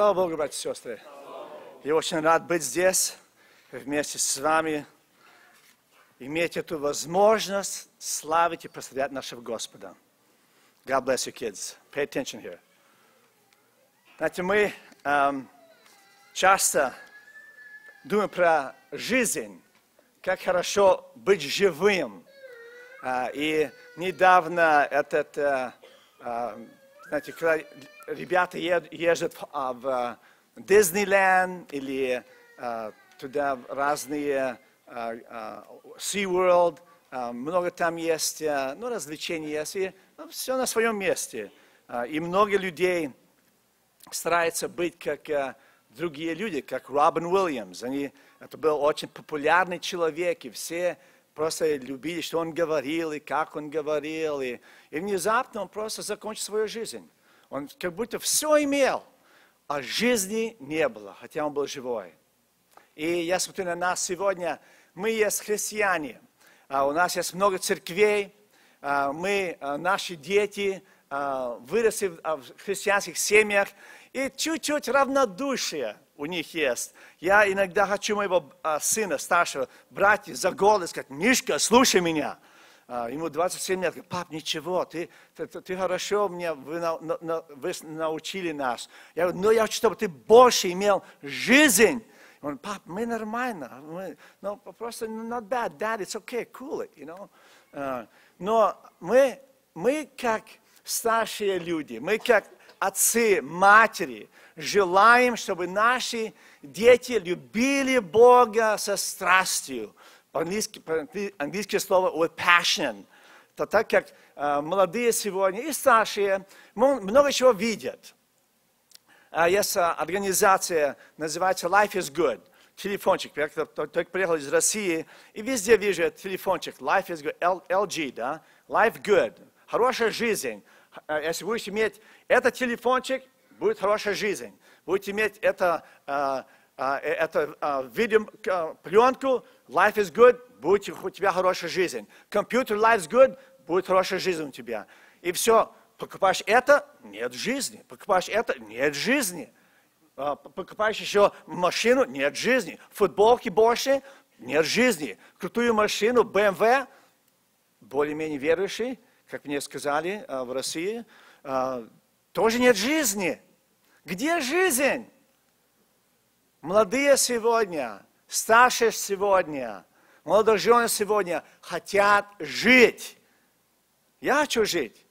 Слава Богу, братья и сестры. Я очень рад быть здесь вместе с вами, иметь эту возможность славить и прославлять нашего Господа. God bless you, kids. Pay attention here. Знаете, мы эм, часто думаем про жизнь, как хорошо быть живым. А, и недавно этот, э, а, знаете, когда ребята ездят в, а, в Диснейленд или а, туда в разные а, а, SeaWorld, а, много там есть, а, ну, развлечений есть, и все на своем месте. А, И много людей стараются быть как э, другие люди, как Робин Уильямс. Они, это был очень популярный человек, и все просто любили, что он говорил, и как он говорил. И, и внезапно он просто закончил свою жизнь. Он как будто все имел, а жизни не было, хотя он был живой. И я смотрю на нас сегодня, мы есть христиане, а у нас есть много церквей, а, мы, а, наши дети выросли в христианских семьях, и чуть-чуть равнодушие у них есть. Я иногда хочу моего а, сына старшего брать за голос, сказать, Мишка, слушай меня. А, Ему 27 лет, пап, ничего, ты, ты, ты- хорошо мне, вы, на- на- вы научили нас. Я говорю, но я хочу, чтобы ты больше имел жизнь. Он, пап, мы нормально, мы, ну, просто not bad, dad, it's okay, cool it, you know. А, но мы, мы как старшие люди, мы как отцы, матери, желаем, чтобы наши дети любили Бога со страстью. По-английски, по- английское слово with passion. То так как э, молодые сегодня и старшие много чего видят. А, Есть а, организация, называется Life is Good. Телефончик. Я только приехал из России, и везде вижу этот телефончик. Life is Good. LG, да? Life Good. Хорошая жизнь. А, Если будете иметь этот телефончик, будет хорошая жизнь. Будете иметь это, а, э, это видео, а, пленку, Life is Good, будет у тебя хорошая жизнь. Компьютер Life is Good, будет хорошая жизнь у тебя. И все. Покупаешь это, нет жизни. Покупаешь это, нет жизни. Покупаешь еще машину, нет жизни. Футболки больше, нет жизни. Крутую машину, BMW, более-менее верующий, как мне сказали в России, тоже нет жизни. Где жизнь? Молодые сегодня, старшие сегодня, молодожены сегодня хотят жить. Я хочу жить.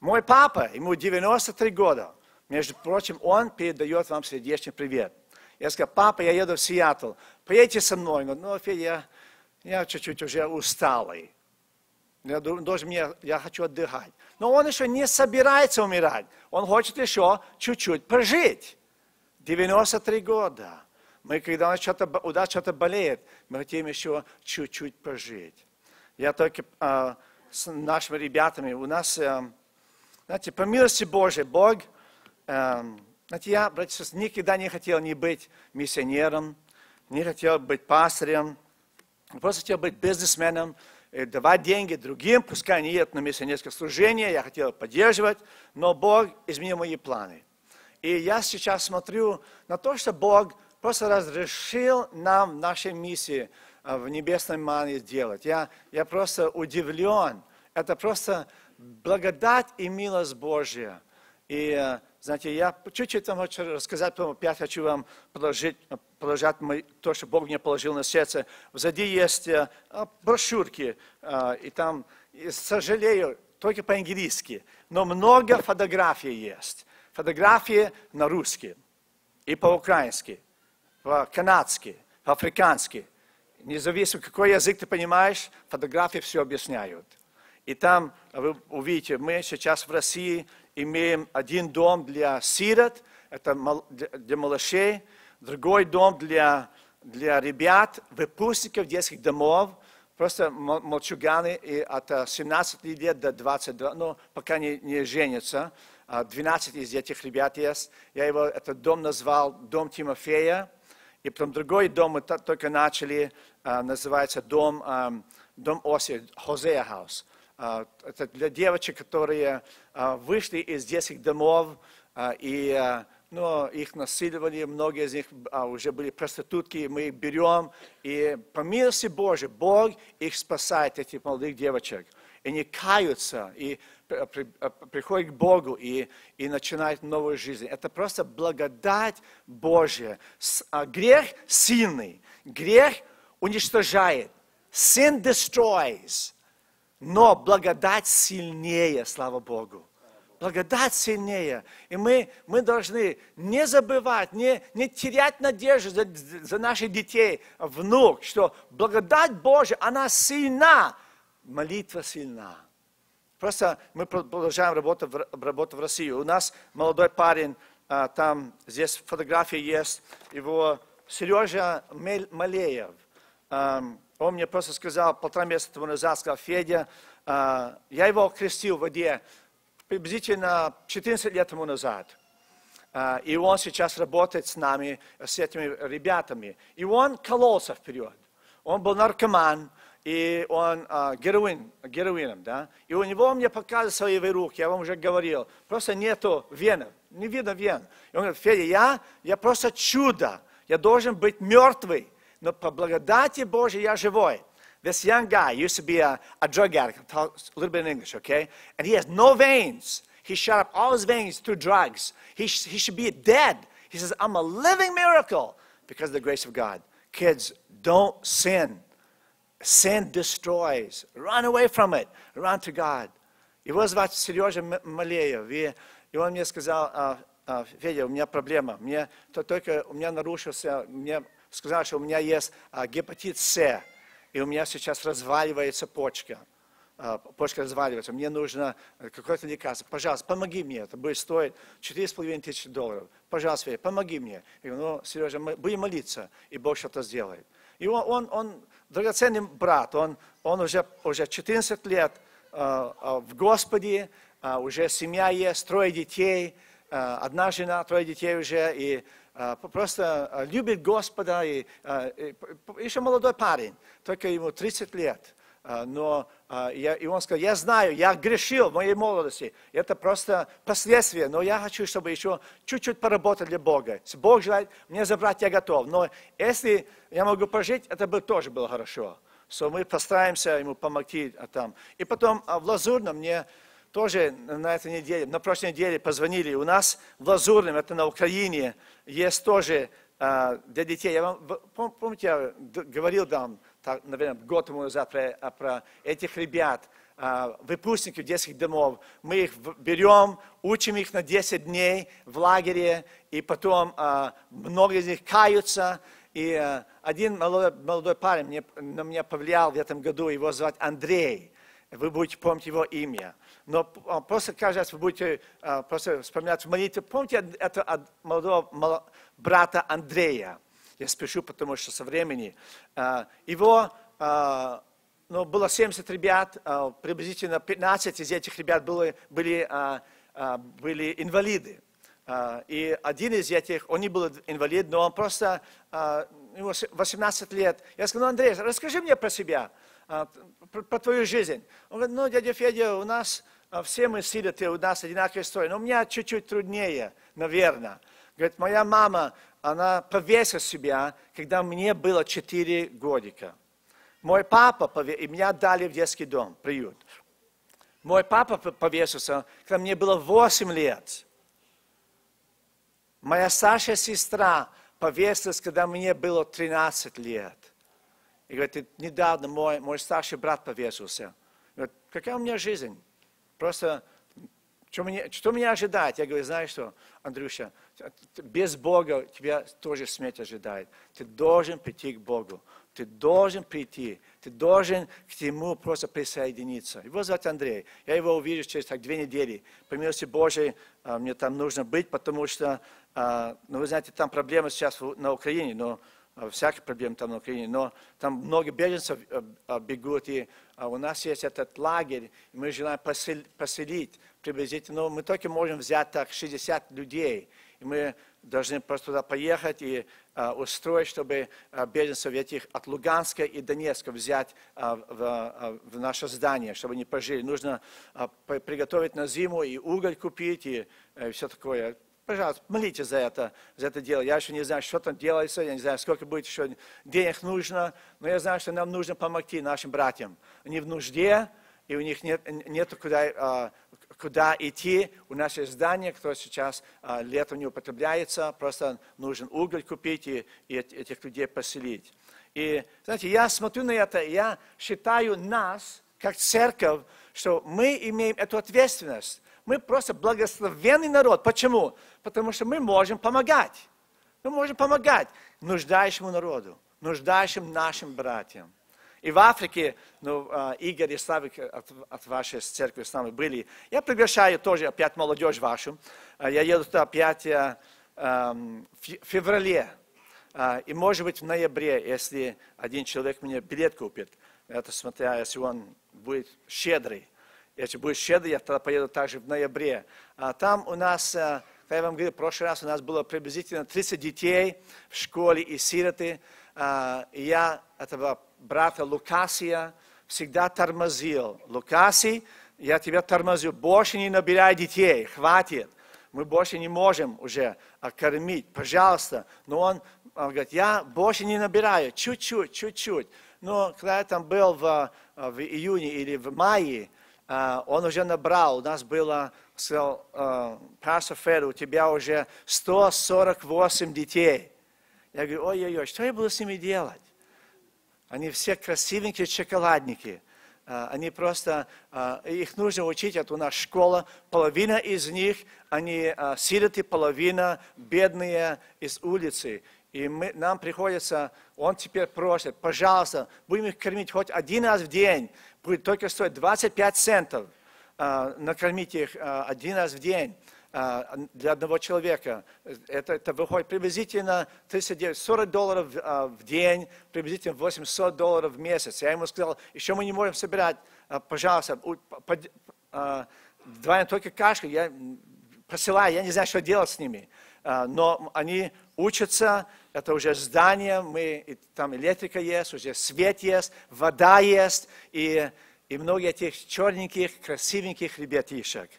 Мой папа, ему 93 года. Между прочим, он передает вам сердечный привет. Я сказал, папа, я еду в Сиэтл, поедете со мной. Он говорит, ну, Федя, я, чуть-чуть уже усталый. Я должен, мне, я хочу отдыхать. Но он еще не собирается умирать. Он хочет еще чуть-чуть прожить. 93 года. Мы, когда у нас что-то, у нас что-то болеет, мы хотим еще чуть-чуть прожить. Я только а, с нашими ребятами, у нас, эм, знаете, по милости Божией, Бог, эм, знаете, я, братья никогда не хотел не быть миссионером, не хотел быть пастырем, просто хотел быть бизнесменом, э, давать деньги другим, пускай они едут на миссионерское служение, я хотел поддерживать, но Бог изменил мои планы. И я сейчас смотрю на то, что Бог просто разрешил нам в нашей миссии э, в небесной мане делать. Я, я просто удивлен. Это просто благодать и милость Божья. И, э, знаете, я чуть-чуть там хочу рассказать, потом опять хочу вам положить мои- то, что Бог мне положил на сердце. Сзади есть э, а, брошюрки, э, и там, и, сожалею, только по-английски, но много фотографий есть. Фотографии на русский, и по-украински, по-канадски, по-африкански. Независимо, какой язык ты понимаешь, фотографии все объясняют. И там вы увидите, мы сейчас в России имеем один дом для сирот, это для малышей, другой дом для, для ребят, выпускников детских домов, просто мальчуганы и от э, 17 лет до 22, ну, пока не, не женятся. А 12 из этих ребят есть. Я его, этот дом назвал Дом Тимофея. И потом другой дом мы то- только начали, а, называется Дом, дом Оси, Хозея Хаус. А, Это для девочек, которые а, вышли из детских домов а, и но их насиловали, многие из них уже были проститутки, мы их берем, и по милости Божией Бог их спасает, этих молодых девочек. И они каются, и при- при- приходят к Богу, и, и начинают новую жизнь. Это просто благодать Божья. Грех сильный, грех уничтожает. Sin destroys. Но благодать сильнее, слава Богу. Благодать сильнее. И мы, мы должны не забывать, не, не терять надежду за, за наших детей, внук, что благодать Божья, она сильна. Молитва сильна. Просто мы продолжаем работу работу в России. У нас молодой парень, а, там, здесь фотографии есть, его Сережа Малеев. Он мне просто сказал полтора месяца тому назад, сказал, Федя, а, я его крестил в воде приблизительно 14 лет тому назад. А, И он сейчас работает с нами, с этими ребятами. И он кололся вперед. Он был наркоман, и он а, героин, героином, да. И у него мне показывают свои руки, я вам уже говорил, просто нету венов, не видно вен. И он говорит, Федя, я, я просто чудо, я должен быть мертвый, но по благодати Божьей я живой. This young guy used to be a, a drug addict. I'll talk a little bit in English, okay? And he has no veins. He shut up all his veins through drugs. He, sh- he should be dead. He says, I'm a living miracle because of the grace of God. Kids, don't sin. Sin destroys. Run away from it. Run to God. Его звать Сережа М- Малеев. И, и он мне сказал, «А, а, Федя, у меня проблема. Мне, то, только у меня нарушился, мне сказал, что у меня есть а, гепатит С. И у меня сейчас разваливается почка. А, почка разваливается. Мне нужно э, какое-то лекарство. Пожалуйста, помоги мне. Это будет стоить 4,5 тысячи долларов. Пожалуйста, помоги мне. Я говорю, ну, Сережа, мы будем молиться, и Бог что-то сделает. И он, он, он драгоценный брат, он, он уже, уже 14 лет а, в Господе, уже семья есть, трое детей, одна жена, трое детей уже, и просто а, любит Господа, и, а, еще молодой парень, только ему 30 лет. А, Но а, я, и он сказал, я знаю, я грешил в моей молодости. Это просто последствия. Но я хочу, чтобы еще чуть-чуть поработать для Бога. Если Бог желает мне забрать, я готов. Но если я могу прожить, это бы тоже было хорошо. So мы постараемся ему помогти а, там. И потом а, в Лазурном мне тоже на этой неделе, на прошлой неделе позвонили. У нас в Лазурном, это на Украине, есть тоже а, для детей. Я вам, помните, я говорил там, так, наверное, год тому назад про, а, про этих ребят, а, выпускников детских домов. Мы их берем, учим их на 10 дней в лагере, и потом а, много из них каются. И а, один молодой, молодой парень мне, на меня повлиял в этом году, его звать Андрей. Вы будете помнить его имя. Но а, просто каждый раз вы будете а, просто вспоминать в. Помните это от молодого брата Андрея? Я спешу, потому что со времени. А, Его, ну, было 70 ребят, приблизительно 15 из этих ребят были, а, были инвалиды. И один из этих, он не был инвалид, но он просто, ему 18 лет. Я сказал, ну, Андрей, расскажи мне про себя, про, твою жизнь. Он говорит, ну, дядя Федя, у нас все мы сироты, у нас одинаковая история, но у меня чуть-чуть труднее, наверное. Говорит, моя мама, она повесила себя, когда мне было 4 годика. Мой папа, пове- и меня дали в детский дом, приют. Мой папа повесился, когда мне было 8 лет. Моя старшая сестра повесилась, когда мне было 13 лет. И говорит, «И недавно мой, мой старший брат повесился. Говорит, какая у меня жизнь? Просто, что меня, что меня ожидает? Я говорю, знаешь что, Андрюша, без Бога тебя тоже смерть ожидает. Ты должен прийти к Богу. Ты должен прийти. Ты должен к Нему просто присоединиться. Его зовут Андрей. Я его увижу через так, две недели. По милости Божией а, мне там нужно быть, потому что, а, ну, вы знаете, там проблемы сейчас на Украине, но а, всякие проблемы там на Украине, но там много беженцев а, а, бегут, и у нас есть этот лагерь, и мы желаем посел- поселить приблизительно, но мы только можем взять так 60 людей, и мы должны просто туда поехать и а, устроить, чтобы а, беженцев этих от Луганска и Донецка взять а, в, а, в наше здание, чтобы они пожили. Нужно а, при- приготовить на зиму и уголь купить, и все такое пожалуйста, молитесь за это, за это дело. Я еще не знаю, что там делается, я не знаю, сколько будет еще денег нужно, но я знаю, что нам нужно помогти нашим братьям. Они в нужде, и у них нет, нет куда, а, куда идти. У нас есть здание, которое сейчас а, летом не употребляется, просто нужен уголь купить и, и этих людей поселить. И, знаете, я смотрю на это, я считаю нас, как церковь, что мы имеем эту ответственность. Мы просто благословенный народ. Почему? Потому что мы можем помогать. Мы можем помогать нуждающему народу, нуждающим нашим братьям. И в Африке, ну, а, Игорь и Славик от, от вашей церкви с нами были. Я приглашаю тоже опять молодежь вашу. А, я еду туда опять а, в феврале. И может быть в ноябре, если один человек мне билет купит. Это смотря, если он будет щедрый. Если будет щедрый, я тогда поеду также в ноябре. Там у нас как я вам говорил, в прошлый раз у нас было приблизительно 30 детей в школе и сироты. И я этого брата Лукасия всегда тормозил. Лукасий, я тебя тормозил, больше не набирай детей, хватит. Мы больше не можем уже кормить, пожалуйста. Но он, он говорит, я больше не набираю, чуть-чуть, чуть-чуть. Но когда я там был в, в июне или в мае, а, он уже набрал, у нас было, сказал, а, пастор Фер, у тебя уже 148 детей. Я говорю, ой-ой-ой, что я буду с ними делать? Они все красивенькие шоколадники. А, они просто, их нужно учить, это у нас школа. Половина из них, они сироты, половина бедные из улицы. И мы, нам приходится, он теперь просит, пожалуйста, будем их кормить хоть один раз в день будет только стоить 25 центов. А, накормить их а, один раз в день а, для одного человека. Это, это выходит приблизительно 39, 40 долларов в день, приблизительно 800 долларов в месяц. Я ему сказал, еще мы не можем собирать, пожалуйста, давай только кашку, я посылаю, я не знаю, что делать с ними. Но они учатся, это уже здание, мы, там электрика есть, уже свет есть, вода есть, и, и многие этих черненьких, красивеньких ребятишек.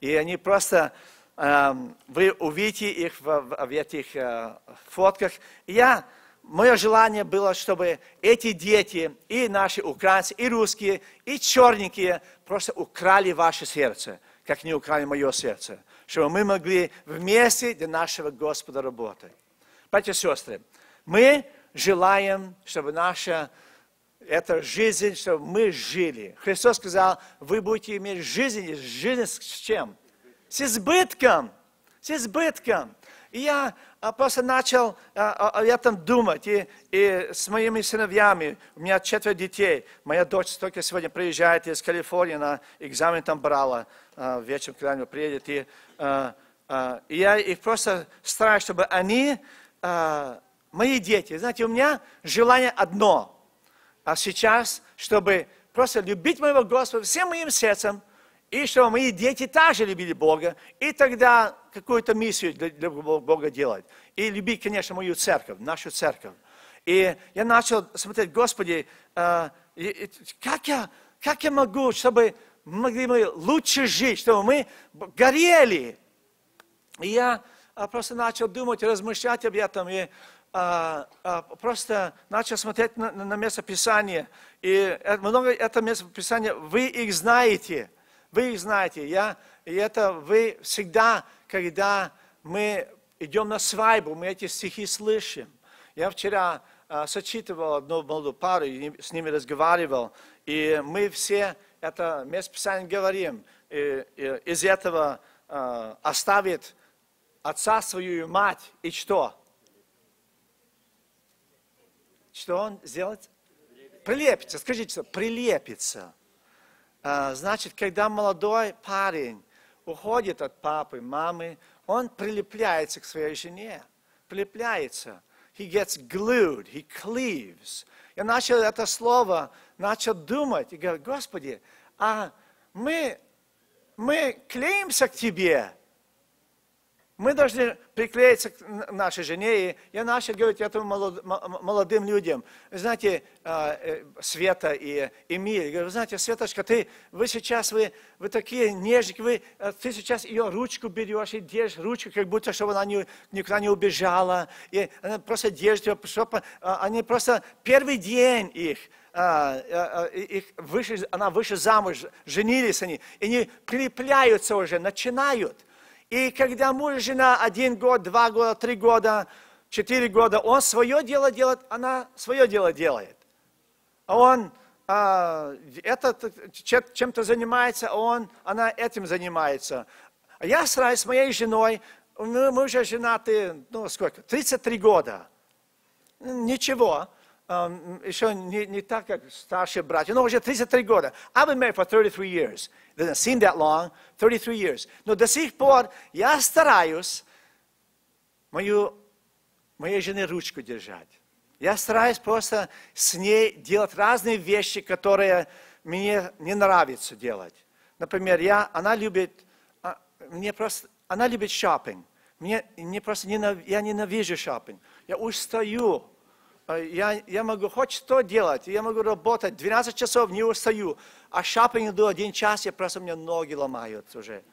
И они просто, э, вы увидите их в, в, этих э, фотках. И я, мое желание было, чтобы эти дети, и наши украинцы, и русские, и черненькие, просто украли ваше сердце, как не украли мое сердце. Чтобы мы могли вместе для нашего Господа работать. Братья и сестры, мы желаем, чтобы наша эта жизнь, чтобы мы жили. Христос сказал, вы будете иметь жизнь, жизнь с чем? С избытком. С избытком. И я а, просто начал а, о этом думать. И, и с моими сыновьями, у меня четверо детей. Моя дочь только сегодня приезжает из Калифорнии, на экзамен там брала а, вечером, когда она приедет. И, и я их просто стараюсь, чтобы они а, мои дети, знаете, у меня желание одно. А сейчас, чтобы просто любить моего Господа всем моим сердцем, и чтобы мои дети также любили Бога, и тогда какую-то миссию для, Бога делать. И любить, конечно, мою церковь, нашу церковь. И я начал смотреть, Господи, э, как, я, как я могу, чтобы могли мы лучше жить, чтобы мы горели. И я а, просто начал думать, размышлять об этом, и а, а, просто начал смотреть на, на место Писания. И много это место Писания, вы их знаете, вы их знаете. Я, и это вы всегда, когда мы идем на свадьбу, мы эти стихи слышим. Я вчера а, сочитывал одну молодую пару, и с ними разговаривал, и мы все это место Писания говорим. И, и из этого а, оставит отца свою мать, и что? Что он сделает? Прилепится. Скажите, прилепится. А, значит, когда молодой парень уходит от папы, мамы, он прилепляется к своей жене. Прилепляется. He gets glued, he cleaves. Я начал это слово, начал думать и говорю, Господи, а мы, мы клеимся к Тебе, Мы должны приклеиться к нашей жене. И я начал говорить м- молодым людям. Знаете, а, э, Света и Эмиль, говорю, знаете, Светочка, ты, вы сейчас, вы, вы такие нежники, вы, э, ты сейчас ее ручку берешь и держишь ручку, как будто, чтобы она не, никуда не убежала. И она просто держит ее, чтобы, а, они просто первый день их, а, а, а, их выше, она выше замуж, женились они, и они прилепляются уже, начинают. И когда муж и жена один год, два года, три года, четыре года, он свое дело делает, она свое дело делает. А он а, это, чем- чем-то занимается, а он, она этим занимается. А я стараюсь с моей женой, мы, мы уже женаты, ну сколько, 33 года. Ничего, еще не, не так, как старшие братья, но уже 33 года. I've been married for 33 years. It doesn't seem that long, 33 years. Но до сих пор я стараюсь мою, моей жены ручку держать. Я стараюсь просто с ней делать разные вещи, которые мне не нравится делать. Например, я, она любит, а, мне просто, она любит шопинг. Мне, мне просто ненав- я ненавижу шопинг. Я устаю. А, Я, я могу хоть что делать, я могу работать 12 часов, не устаю. А шопинг до один час, я просто, меня ноги ломают уже.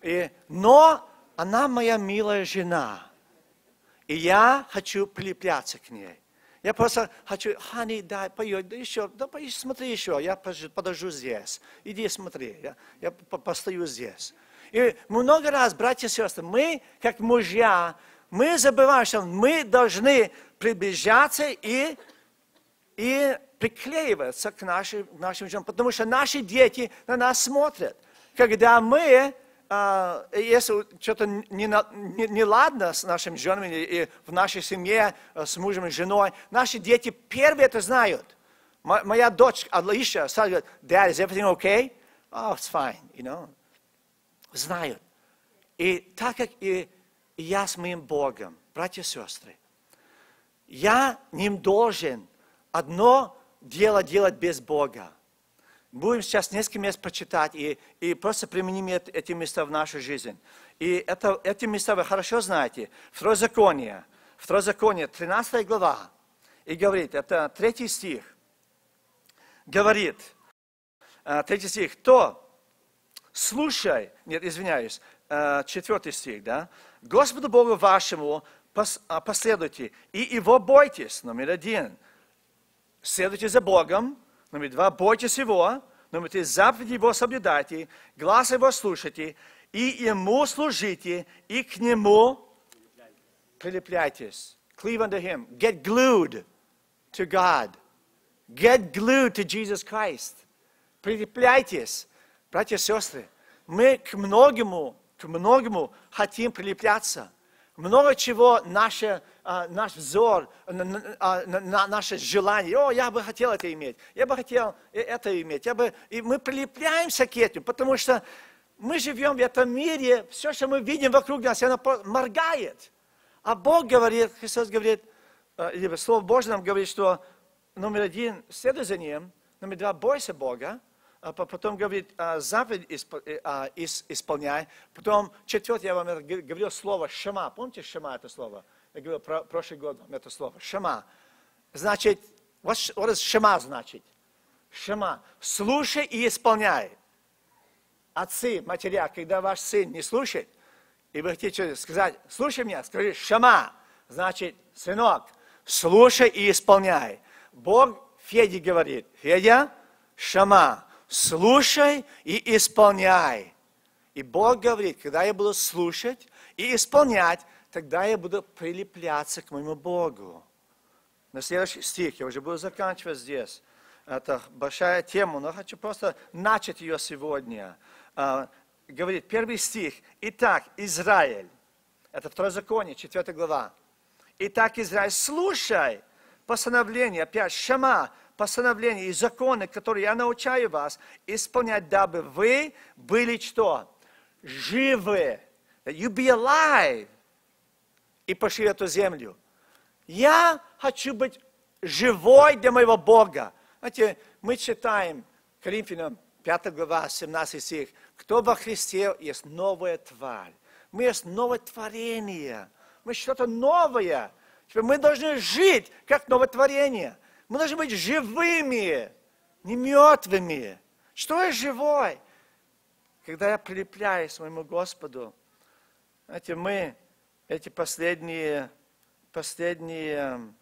И, но она моя милая жена. И я хочу прилепляться к ней. Я просто хочу, Хани, дай, поет, да еще, да поешь, смотри еще, я подожду здесь. Иди смотри, я, я по- постою здесь. И много раз, братья и сестры, мы, как мужья, мы забываем, что мы должны приближаться и, и приклеиваться к нашим, нашим женам, потому что наши дети на нас смотрят. Когда мы, а, если что-то не, на- не, не ладно с нашими женами и в нашей семье, а, с мужем и женой, наши дети первые это знают. Мо- Моя дочь Адлиша сразу говорит, Dad, is everything okay? Oh, it's fine, you know. Знают. И так как и, и я с моим Богом, братья и сестры, я не должен одно дело делать без Бога. Будем сейчас несколько мест прочитать и, и просто применим эт- эти места в нашу жизнь. И это, эти места вы хорошо знаете. Второзаконие, Второзаконие, 13 глава. И говорит, это третий стих. Говорит, э, третий стих, кто слушай, нет, извиняюсь, э, четвертый стих, да? Господу Богу вашему последуйте, и Его бойтесь, номер один. Следуйте за Богом, номер два, бойтесь Его, номер три, заповеди Его соблюдайте, глаз Его слушайте, и Ему служите, и к Нему прилепляйтесь. Cleave unto Him. Get glued to God. Get glued to Jesus Christ. Прилепляйтесь. Братья и сестры, мы к многому, к многому хотим прилепляться. Много чего наше, а, наш взор, а, на- на- наше желание, о, я бы хотел это иметь, я бы хотел это иметь, я бы... и мы прилепляемся к этому, потому что мы живем в этом мире, все, что мы видим вокруг нас, оно моргает. А Бог говорит, Христос говорит, э, либо Слово Божье нам говорит, что номер один, следуй за Ним, номер два, бойся Бога, а по- потом говорит, а, заповедь э, а, ис- исполняй, потом четвертое, я вам говорил слово «шама», помните «шама» это слово? Я говорил про прошлый год вам это слово, «шама». Значит, sh- what «шама» значит? «Шама», слушай и исполняй. Отцы, матеря, когда ваш сын не слушает, и вы хотите сказать, слушай меня, скажи «шама», значит, сынок, слушай и исполняй. Бог Феде говорит, Федя, шама, слушай и исполняй. И Бог говорит, когда я буду слушать и исполнять, тогда я буду прилепляться к моему Богу. На следующий стих, я уже буду заканчивать здесь. Это большая тема, но хочу просто начать ее сегодня. А, Говорит, первый стих. Итак, Израиль, это Второзаконие, 4 глава. Итак, Израиль, слушай постановления, опять, шама, постановления и законы, которые я научаю вас, исполнять, дабы вы были что? Живы. You be alive. И пошли эту землю. Я хочу быть живой для моего Бога. Знаете, мы читаем Коринфянам 5 глава, 17 стих. Кто во Христе есть новая тварь. Мы есть новотворение. Мы что-то новое. Теперь мы должны жить как новотворение. Мы должны быть живыми, не мертвыми. Что я живой? Когда я прилепляюсь к моему Господу, знаете, мы эти последние, последние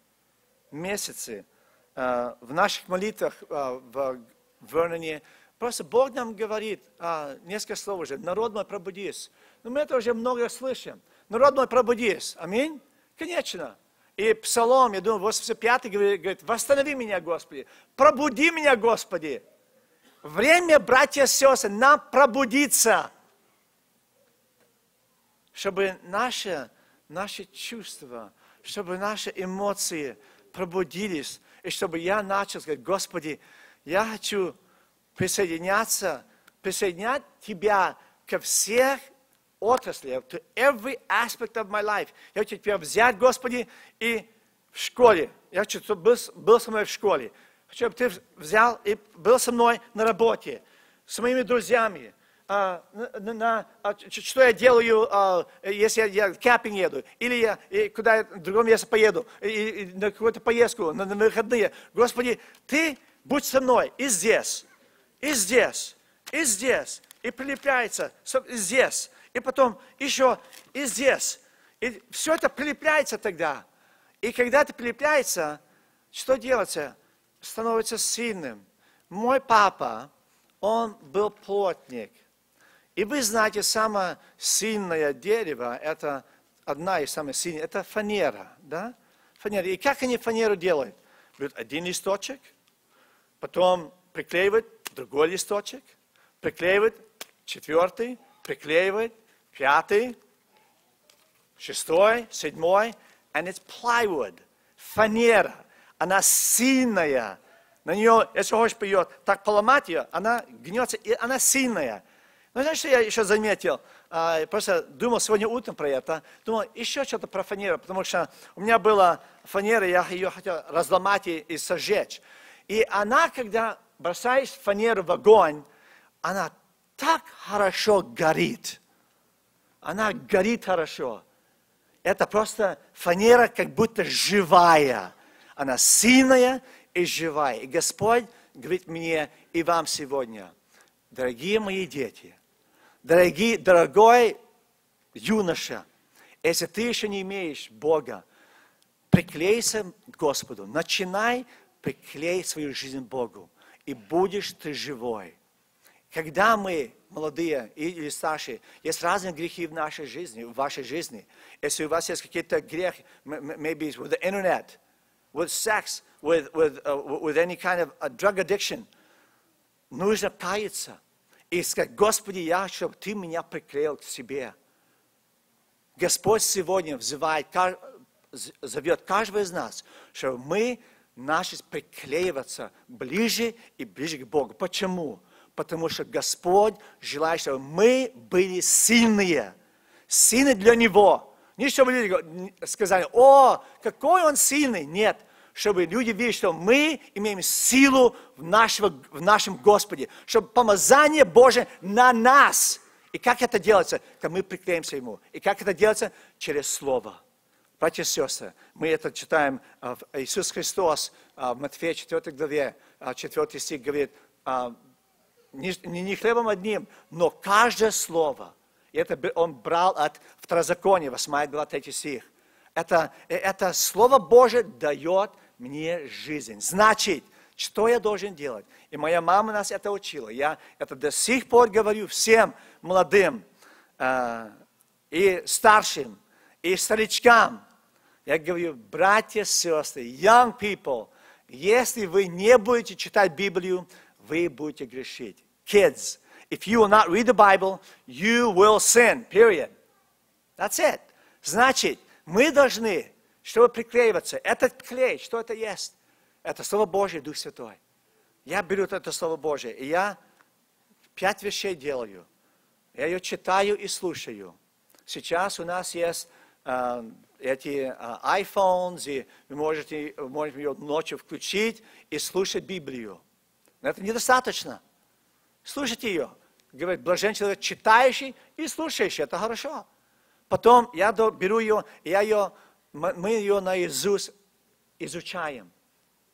месяцы э, в наших молитвах э, в Верноне, просто Бог нам говорит, э, несколько слов уже, народ мой пробудись. Но мы это уже много слышим. Народ мой пробудись. Аминь? Конечно. И Псалом, я думаю, 85 говорит, восстанови меня, Господи, пробуди меня, Господи. Время, братья и сестры, нам пробудиться, чтобы наши, наши чувства, чтобы наши эмоции пробудились, и чтобы я начал сказать, Господи, я хочу присоединяться, присоединять Тебя ко всех отраслях, to every aspect of my life. Я хочу Тебя взять, Господи, и в школе. Я хочу, чтобы был, был со мной в школе. Хочу, чтобы Ты взял и был со мной на работе, с моими друзьями. А, на, на, а, что я делаю, а, если я, я кемпинг еду, или я и куда в другом месте поеду, и, и на какую-то поездку, на, на выходные. Господи, Ты будь со мной и здесь, и здесь, и здесь, и прилепляется и здесь, и потом еще и здесь. И все это прилепляется тогда. И когда это прилепляется, что делается? Становится сильным. Мой папа, он был плотник. И вы знаете, самое сильное дерево, это одна из самых сильных, это фанера, да? Фанера. И как они фанеру делают? Берут один листочек, потом приклеивают другой листочек, приклеивают четвертый, приклеивают пятый, шестой, седьмой, and it's plywood, фанера. Она сильная. На нее, если хочешь ее так поломать ее, она гнется, и она сильная. Но знаешь, что я еще заметил? А, просто думал сегодня утром про это. Думал, еще что-то про фанеру, потому что у меня была фанера, я ее хотел разломать и, и сожечь. И она, когда бросаешь фанеру в огонь, она так хорошо горит. Она горит хорошо. Это просто фанера как будто живая. Она сильная и живая. И Господь говорит мне и вам сегодня, дорогие мои дети – Дорогие, дорогой юноша, если ты еще не имеешь Бога, приклейся к Господу, начинай приклеить свою жизнь Богу, и будешь ты живой. Когда мы, молодые или старшие, есть разные грехи в нашей жизни, в вашей жизни. Если у вас есть какие-то грехи, maybe with the internet, with sex, with, with, uh, with any kind of a drug addiction, нужно каяться и сказать, Господи, я, чтобы Ты меня приклеил к себе. Господь сегодня взывает, зовет каждого из нас, чтобы мы начали приклеиваться ближе и ближе к Богу. Почему? Потому что Господь желает, чтобы мы были сильные. Сильные для Него. Не чтобы люди сказали, о, какой Он сильный. Нет, чтобы люди видели, что мы имеем силу в, нашего, в нашем Господе, чтобы помазание Божие на нас. И как это делается? Когда мы приклеимся Ему. И как это делается? Через Слово. Братья и сестры, мы это читаем, а, Иисус Христос а, в Матфея 4 главе, 4 а, стих говорит, не, не хлебом одним, но каждое слово. И это он брал от Второзакония, 8 глава, 3 стих. Это, э, это Слово Божие дает мне жизнь. Значит, что я должен делать? И моя мама нас это учила. Я это до сих пор говорю всем молодым э, и старшим, и старичкам. Я говорю, братья, сестры, young people, если вы не будете читать Библию, вы будете грешить. Kids, if you will not read the Bible, you will sin, period. That's it. Значит, мы должны чтобы приклеиваться. Этот клей, что это есть? Это Слово Божье, Дух Святой. Я беру это Слово Божье, и я пять вещей делаю. Я ее читаю и слушаю. Сейчас у нас есть э, эти э, iPhones, и вы можете, можете ее ночью включить и слушать Библию. Но это недостаточно. Слушайте ее. Говорит, блажен человек, читающий и слушающий. Это хорошо. Потом я беру ее, я ее, мы ее наизусть изучаем.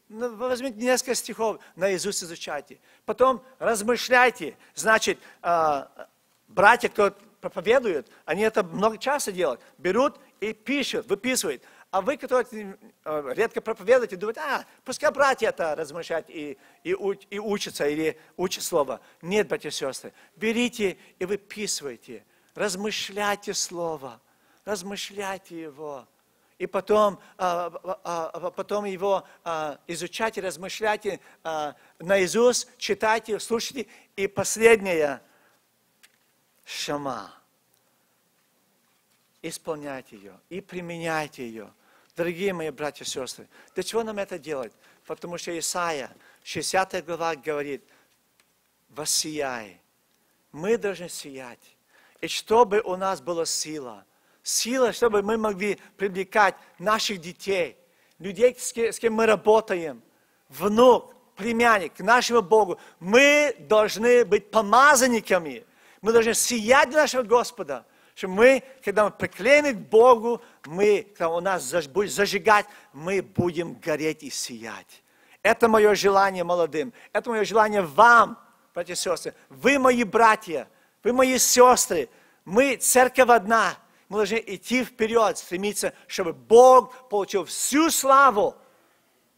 Ну, возьмите несколько стихов, наизусть изучайте. Потом размышляйте. Значит, а, братья, кто проповедует, они это много часто делают. Берут и пишут, выписывают. А вы, которые э, редко проповедуете, думаете, а, пускай братья это размышляют и, и, и учатся, или учат слово. Нет, братья и сестры, берите и выписывайте. Размышляйте слово, размышляйте его. И потом, а, а, потом его изучайте, размышляйте а, наизусть, читайте, слушайте. И последнее, шама. Исполняйте ее и применяйте ее. Дорогие мои братья и сестры, для чего нам это делать? Потому что Исаия, 60 глава говорит, воссияй. Мы должны сиять. И чтобы у нас была сила, сила, чтобы мы могли привлекать наших детей, людей, с ке- с кем мы работаем, внук, племянник, к нашему Богу. Мы должны быть помазанниками. Мы должны сиять для нашего Господа. Что мы, когда мы приклеены к Богу, мы, когда у нас будет зажигать, мы будем гореть и сиять. Это мое желание молодым. Это мое желание вам, братья и сестры. Вы мои братья, вы мои сестры. Мы церковь одна. Мы должны идти вперед, стремиться, чтобы Бог получил всю славу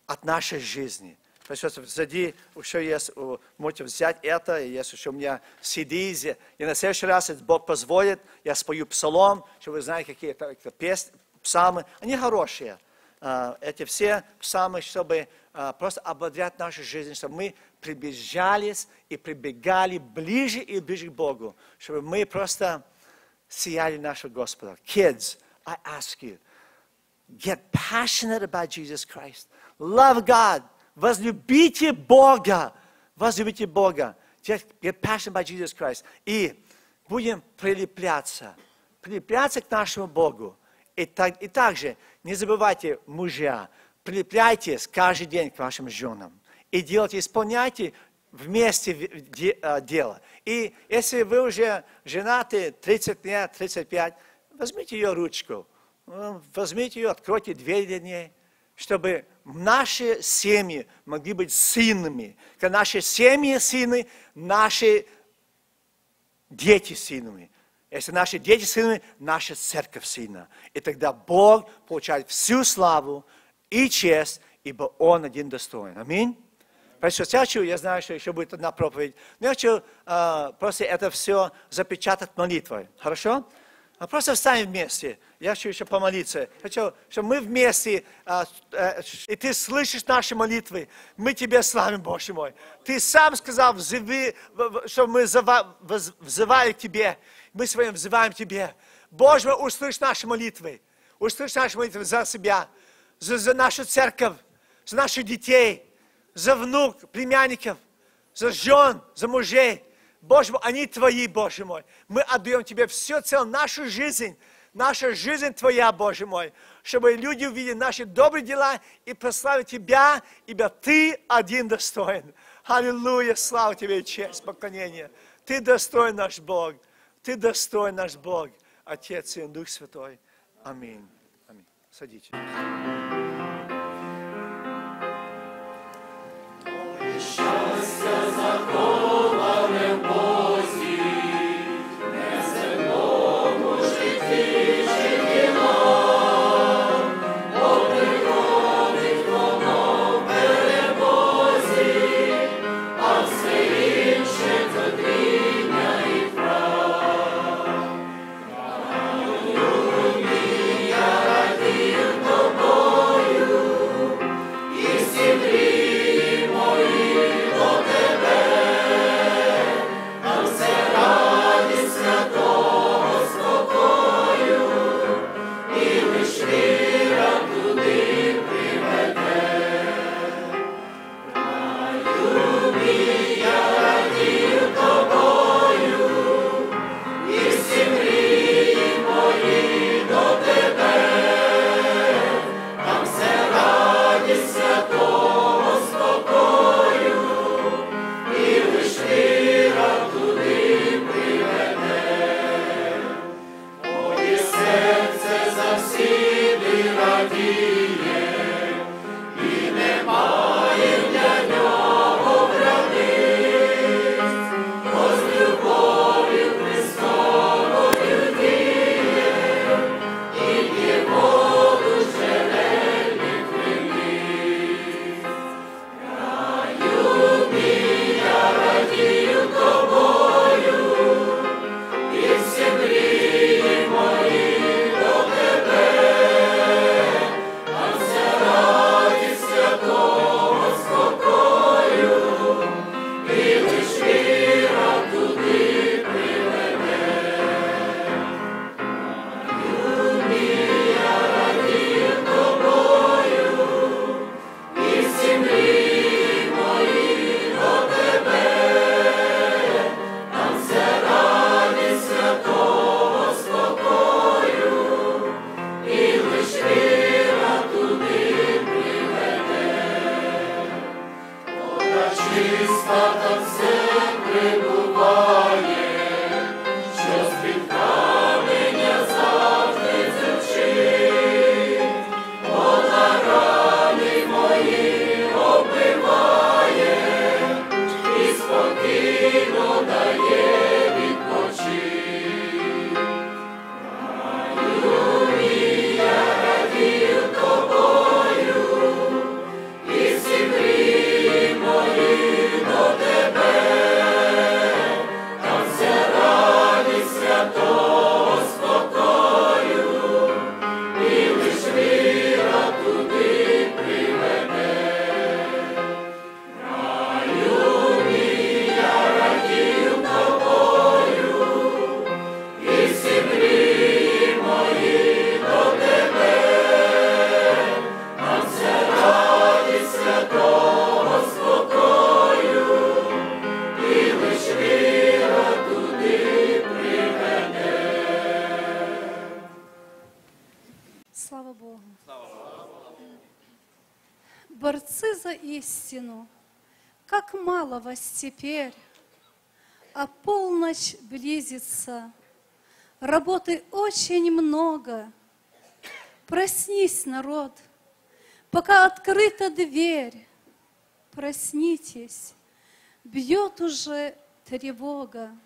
от нашей жизни. И сестры, сзади еще есть, можете взять это, и есть еще у меня CD. И на следующий раз, если Бог позволит, я спою псалом, чтобы вы знаете, какие это, это песни, псалмы. Они хорошие. А, Эти все псалмы, чтобы а, просто ободрять нашу жизнь, чтобы мы приближались и прибегали ближе и ближе к Богу, чтобы мы просто сияли нашего Господа. Kids, I ask you, get passionate about Jesus Christ. Love God. Возлюбите Бога. Возлюбите Бога. Get, get passionate about Jesus Christ. И будем прилепляться. Прилепляться к нашему Богу. И, так, и также не забывайте, мужья, прилепляйтесь каждый день к вашим женам. И делайте, исполняйте вместе а, дело. И если вы уже женаты 30 лет, 35, возьмите ее ручку, э, возьмите ее, откройте дверь для ней, чтобы наши семьи могли быть сильными. Когда наши семьи сильны, наши дети сильными. Если наши дети сильны, наша церковь сильна. И тогда Бог получает всю славу и честь, ибо Он один достоин. Аминь. Поэтому я хочу, я знаю, что еще будет одна проповедь, но я хочу а, просто это все запечатать молитвой. Хорошо? А просто встанем вместе. Я хочу еще помолиться. Хочу, чтобы мы вместе, а, э, и ты слышишь наши молитвы. Мы тебе славим, Боже мой. Ты сам сказал, взыви, что мы взывали к тебе. Мы с вами взываем к тебе. Боже мой, услышь наши молитвы. Услышь наши молитвы за себя, за, за нашу церковь, за наших детей, за внук, племянников, за жен, за мужей. Боже мой, они твои, Боже мой. Мы отдаем тебе все целую нашу жизнь. Наша жизнь твоя, Боже мой. Чтобы люди увидели наши добрые дела и прославили тебя, ибо ты один достоин. Аллилуйя, слава тебе и честь, поклонение. Ты достоин наш Бог. Ты достоин наш Бог. Отец и Дух Святой. Аминь. Аминь. Садитесь. Aleluia, теперь, а полночь близится, работы очень много. Проснись, народ, пока открыта дверь, проснитесь, бьет уже тревога.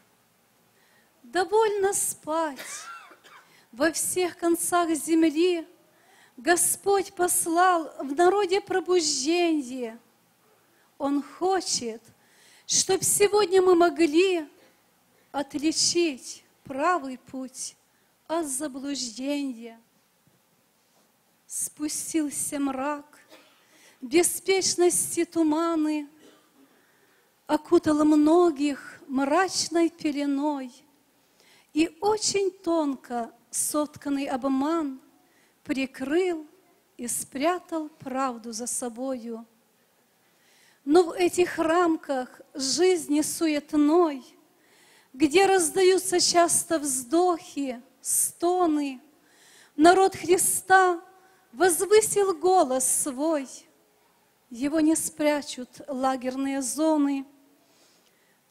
Довольно спать, во всех концах земли Господь послал в народе пробуждение. Он хочет, чтобы сегодня мы могли отличить правый путь от заблуждения. Спустился мрак, беспечности туманы, окутал многих мрачной пеленой, и очень тонко сотканный обман прикрыл и спрятал правду за собою. Но в этих рамках жизни суетной, где раздаются часто вздохи, стоны, народ Христа возвысил голос свой. Его не спрячут лагерные зоны.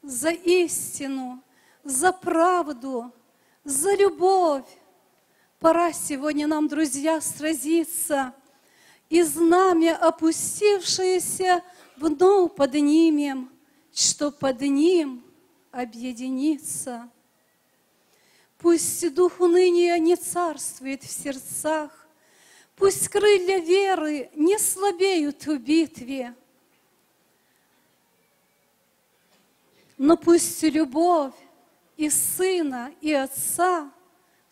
За истину, за правду, за любовь, Пора сегодня нам, друзья, сразиться, и знамя, опустившееся, вновь поднимем, что под ним объединиться. Пусть дух уныния не царствует в сердцах, Пусть крылья веры не слабеют в битве, Но пусть любовь и Сына, и Отца –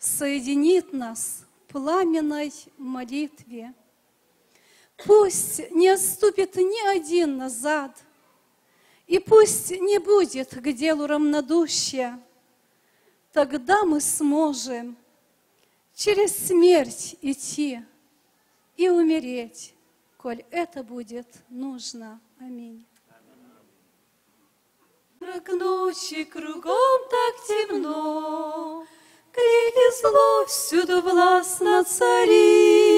соединит нас в пламенной молитве. Пусть не отступит ни один назад, и пусть не будет к делу равнодушия. Тогда мы сможем через смерть идти и умереть, коль это будет нужно. Аминь. Мрак ночи кругом так темно, Крик и зло всюду властно царит,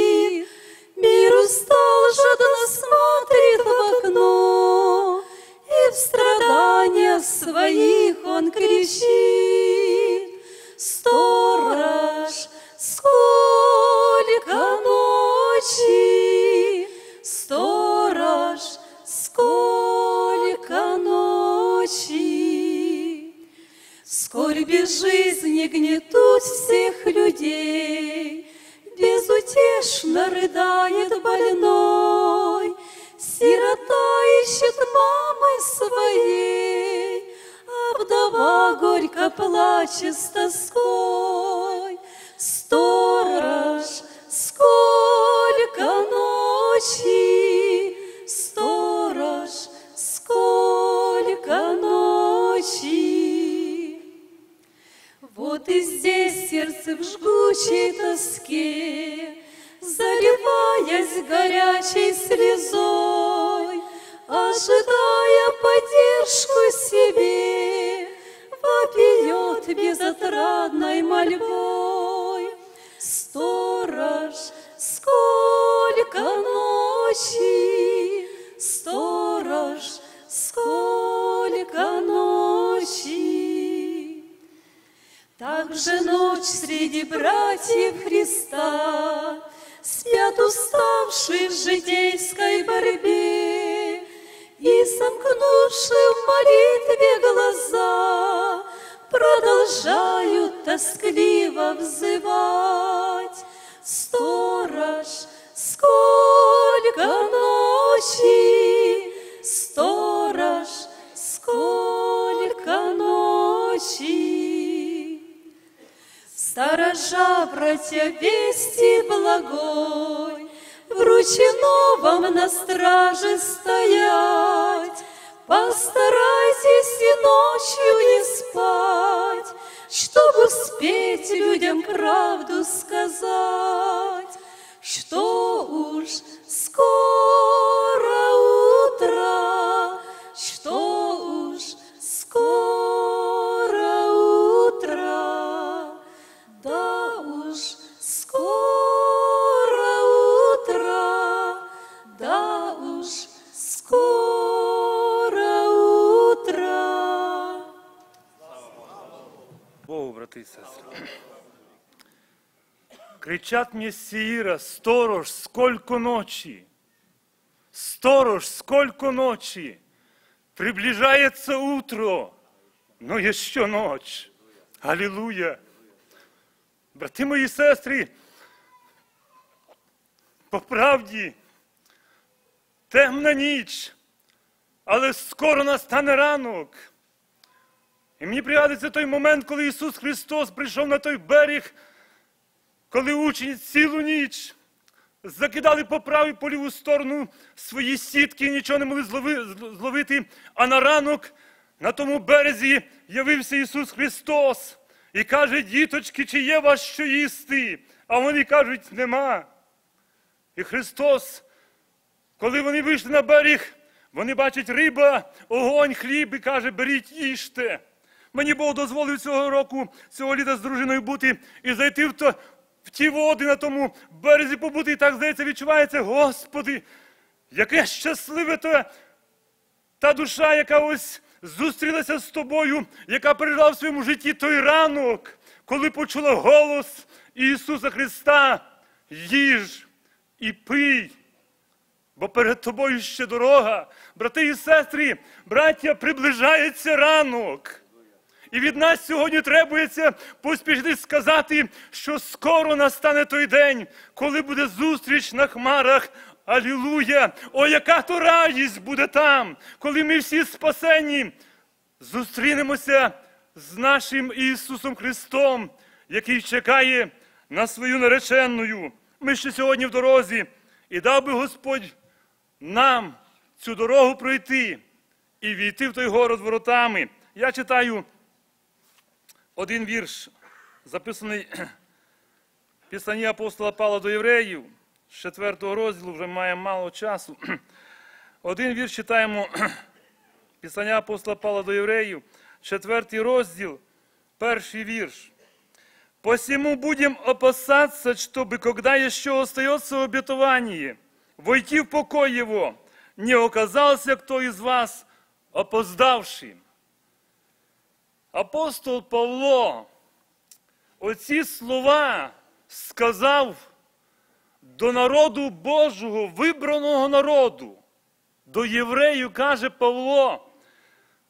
Кричат мне Сеира, сторож, сколько ночи! Сторож, сколько ночи! Приближается утро, но еще ночь. Аллилуйя! Брати мої сестри, по правді, темна ніч, але скоро настане ранок. І мені пригадується той момент, коли Ісус Христос прийшов на той берег, коли учні цілу ніч закидали по праву по ліву сторону свої сітки нічого не могли зловити. А на ранок на тому березі явився Ісус Христос і каже, діточки, чи є вас що їсти? А вони кажуть, нема. І Христос коли вони вийшли на берег, вони бачать риба, огонь, хліб і каже, беріть, їжте. Мені Бог дозволив цього року, цього літа з дружиною бути і зайти в, то, в ті води на тому березі побути. І так, здається, відчувається, Господи, яке щасливе те, та душа, яка ось зустрілася з тобою, яка пережила в своєму житті той ранок, коли почула голос Ісуса Христа, їж і пий. Бо перед тобою ще дорога, брати і сестри, браття, приближається ранок. І від нас сьогодні требується поспішити сказати, що скоро настане той день, коли буде зустріч на хмарах. Алілуя! О, яка то радість буде там, коли ми всі спасені зустрінемося з нашим Ісусом Христом, який чекає на свою нареченную. Ми ще сьогодні в дорозі, і дав би Господь нам цю дорогу пройти і війти в той город воротами. Я читаю один вірш, записаний в апостола Павла до євреїв, з 4 розділу, вже має мало часу. Один вірш читаємо Писання апостола Павла до євреїв, 4 розділ, перший вірш. Посему будем опасаться, чтобы, когда еще остается обетование, войти в покой его, не оказался кто из вас опоздавшим. Апостол Павло оці слова сказав до народу Божого, вибраного народу, до євреїв каже Павло,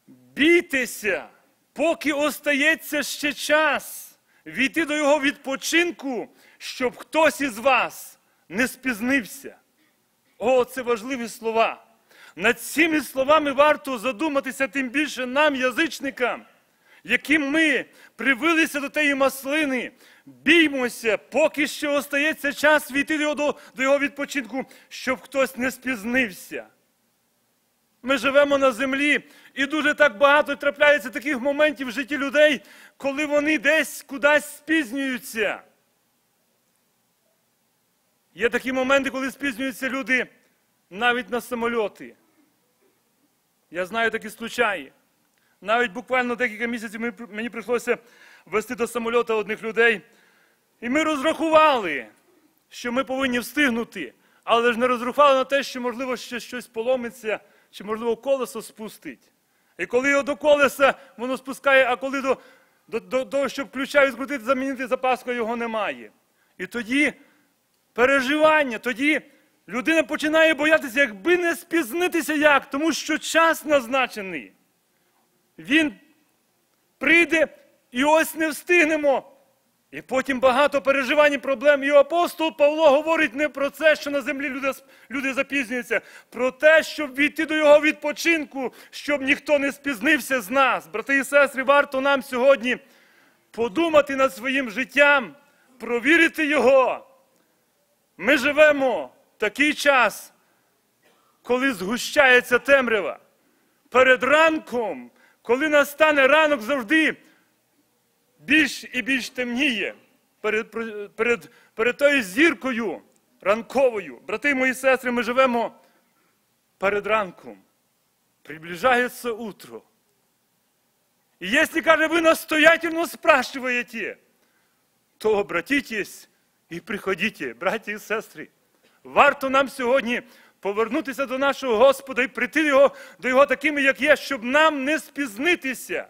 бійтеся, поки остається ще час війти до його відпочинку, щоб хтось із вас не спізнився. О, це важливі слова. Над цими словами варто задуматися тим більше нам, язичникам, яким ми привилися до тієї маслини. Біймося, поки ще остається час війти до його, відпочинку, щоб хтось не спізнився. Ми живемо на землі, і дуже так багато трапляється таких моментів в житті людей, коли вони десь кудись спізнюються. Є такі моменти, коли спізнюються люди навіть на самольоти. Я знаю такі случаї. Навіть буквально декілька місяців мені прийшлося вести до самольота одних людей. І ми розрахували, що ми повинні встигнути, але ж не розрахували на те, що, можливо, ще щось поломиться, чи, можливо, колесо спустить. І коли його до колеса воно спускає, а коли до до, до того, щоб ключа відкрутити, замінити запаску, його немає. І тоді переживання, тоді людина починає боятися, якби не спізнитися як, тому що час назначений. Він прийде і ось не встигнемо. І потім багато переживань і проблем. І апостол Павло говорить не про це, що на землі люди, люди запізнюються, про те, щоб війти до його відпочинку, щоб ніхто не спізнився з нас. Брати і сестри, варто нам сьогодні подумати над своїм життям, провірити його. Ми живемо в такий час, коли згущається темрява. Перед ранком, коли настане ранок завжди більш і більш темніє перед, перед, перед тою зіркою ранковою. Брати мої сестри, ми живемо перед ранком. Приближается утро. И если, каже, вы настоятельно спрашиваете, то обратитесь і приходите, браті і сестри. Варто нам сьогодні повернутися до нашого Господа і прийти його, до його такими, як є, щоб нам не спізнитися.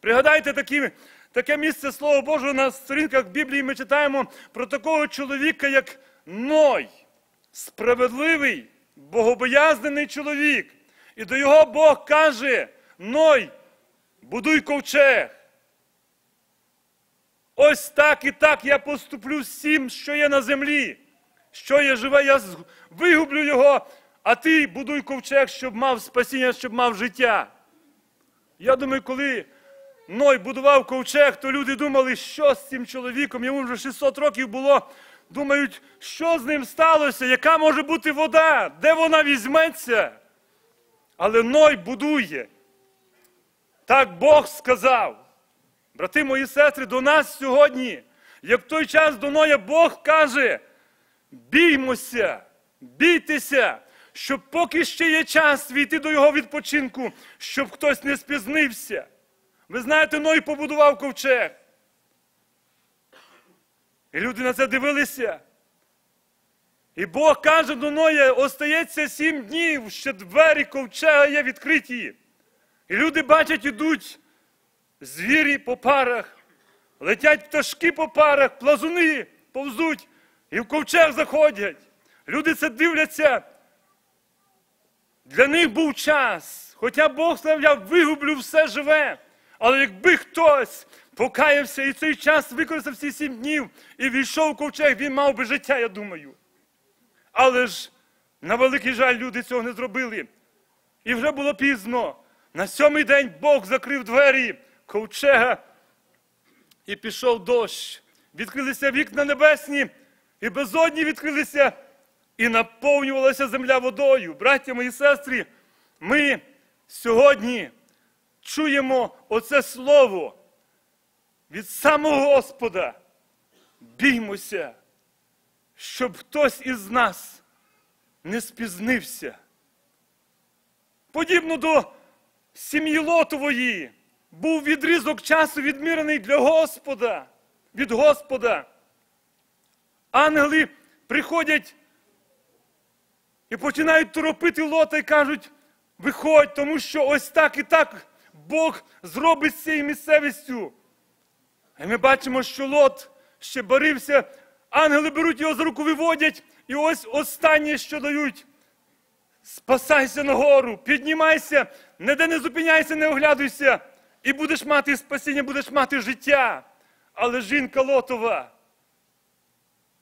Пригадайте такі, таке місце Слова Божого на сторінках Біблії ми читаємо про такого чоловіка, як Ной, справедливий, богобоязнений чоловік. І до його Бог каже: Ной, будуй ковчег. Ось так і так я поступлю всім, що є на землі. Що є живе, я вигублю його, а ти будуй ковчег, щоб мав спасіння, щоб мав життя. Я думаю, коли Ной будував ковчег, то люди думали, що з цим чоловіком, йому вже 600 років було. Думають, що з ним сталося, яка може бути вода, де вона візьметься. Але Ной будує. Так Бог сказав. Брати мої сестри, до нас сьогодні, як в той час до Ноя Бог каже, біймося, бійтеся, щоб поки ще є час війти до його відпочинку, щоб хтось не спізнився. Ви знаєте, Ной побудував ковчег. І люди на це дивилися. І Бог каже до Ноя, остається сім днів, ще двері ковчега є відкриті. І люди бачать, ідуть звірі по парах, летять пташки по парах, плазуни повзуть і в ковчег заходять. Люди це дивляться. Для них був час. Хоча Бог сказав, вигублю все живе. Але якби хтось покаявся і цей час використав всі сім днів і війшов в ковчег, він мав би життя, я думаю. Але ж, на великий жаль, люди цього не зробили. І вже було пізно. На сьомий день Бог закрив двері ковчега і пішов дощ. Відкрилися вікна небесні, і безодні відкрилися, і наповнювалася земля водою. Браття мої сестри, ми сьогодні чуємо оце слово від самого Господа. Біймося, щоб хтось із нас не спізнився. Подібно до сім'ї Лотової був відрізок часу відмірений для Господа, від Господа. Ангели приходять і починають торопити лота і кажуть, виходь, тому що ось так і так Бог зробить з цією місцевістю. І ми бачимо, що лот ще борився, ангели беруть його за руку, виводять, і ось останнє, що дають. Спасайся нагору, піднімайся, ніде не зупиняйся, не оглядуйся, і будеш мати спасіння, будеш мати життя. Але жінка Лотова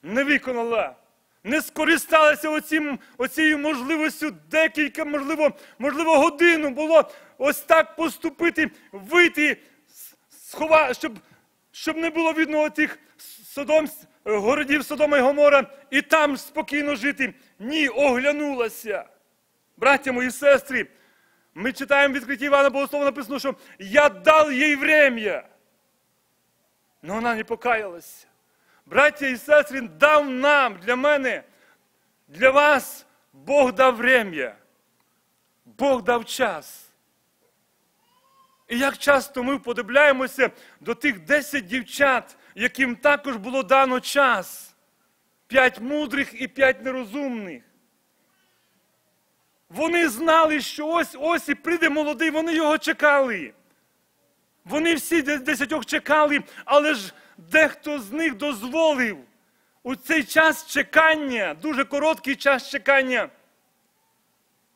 не виконала, не скористалася оцім, оцією можливістю декілька, можливо, можливо, годину було ось так поступити, вийти, схова, щоб, щоб не було видно тих Содом, городів Содома і Гомора, і там спокійно жити. Ні, оглянулася. Браття мої сестри, ми читаємо в Івана Богослова написано, що я дав їй врем'я. Но вона не покаялася. Браття і сестри, дав нам, для мене, для вас Бог дав врем'я. Бог дав час. І як часто ми вподобляємося до тих 10 дівчат, яким також було дано час. П'ять мудрих і п'ять нерозумних. Вони знали, що ось ось і прийде молодий, вони його чекали. Вони всі дес- десятьох чекали, але ж дехто з них дозволив у цей час чекання, дуже короткий час чекання,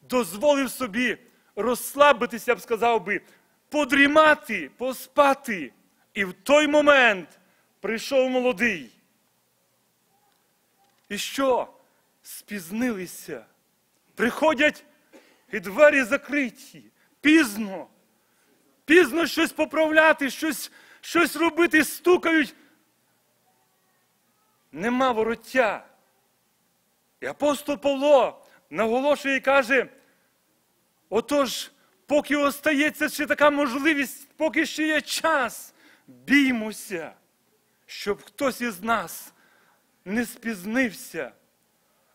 дозволив собі розслабитися, я б сказав би, подрімати, поспати. І в той момент прийшов молодий. І що? Спізнилися. Приходять і двері закриті. Пізно. Пізно щось поправляти, щось, щось робити, стукають. Нема вороття. І апостол Павло наголошує і каже: отож, поки остається ще така можливість, поки ще є час, біймося, щоб хтось із нас не спізнився.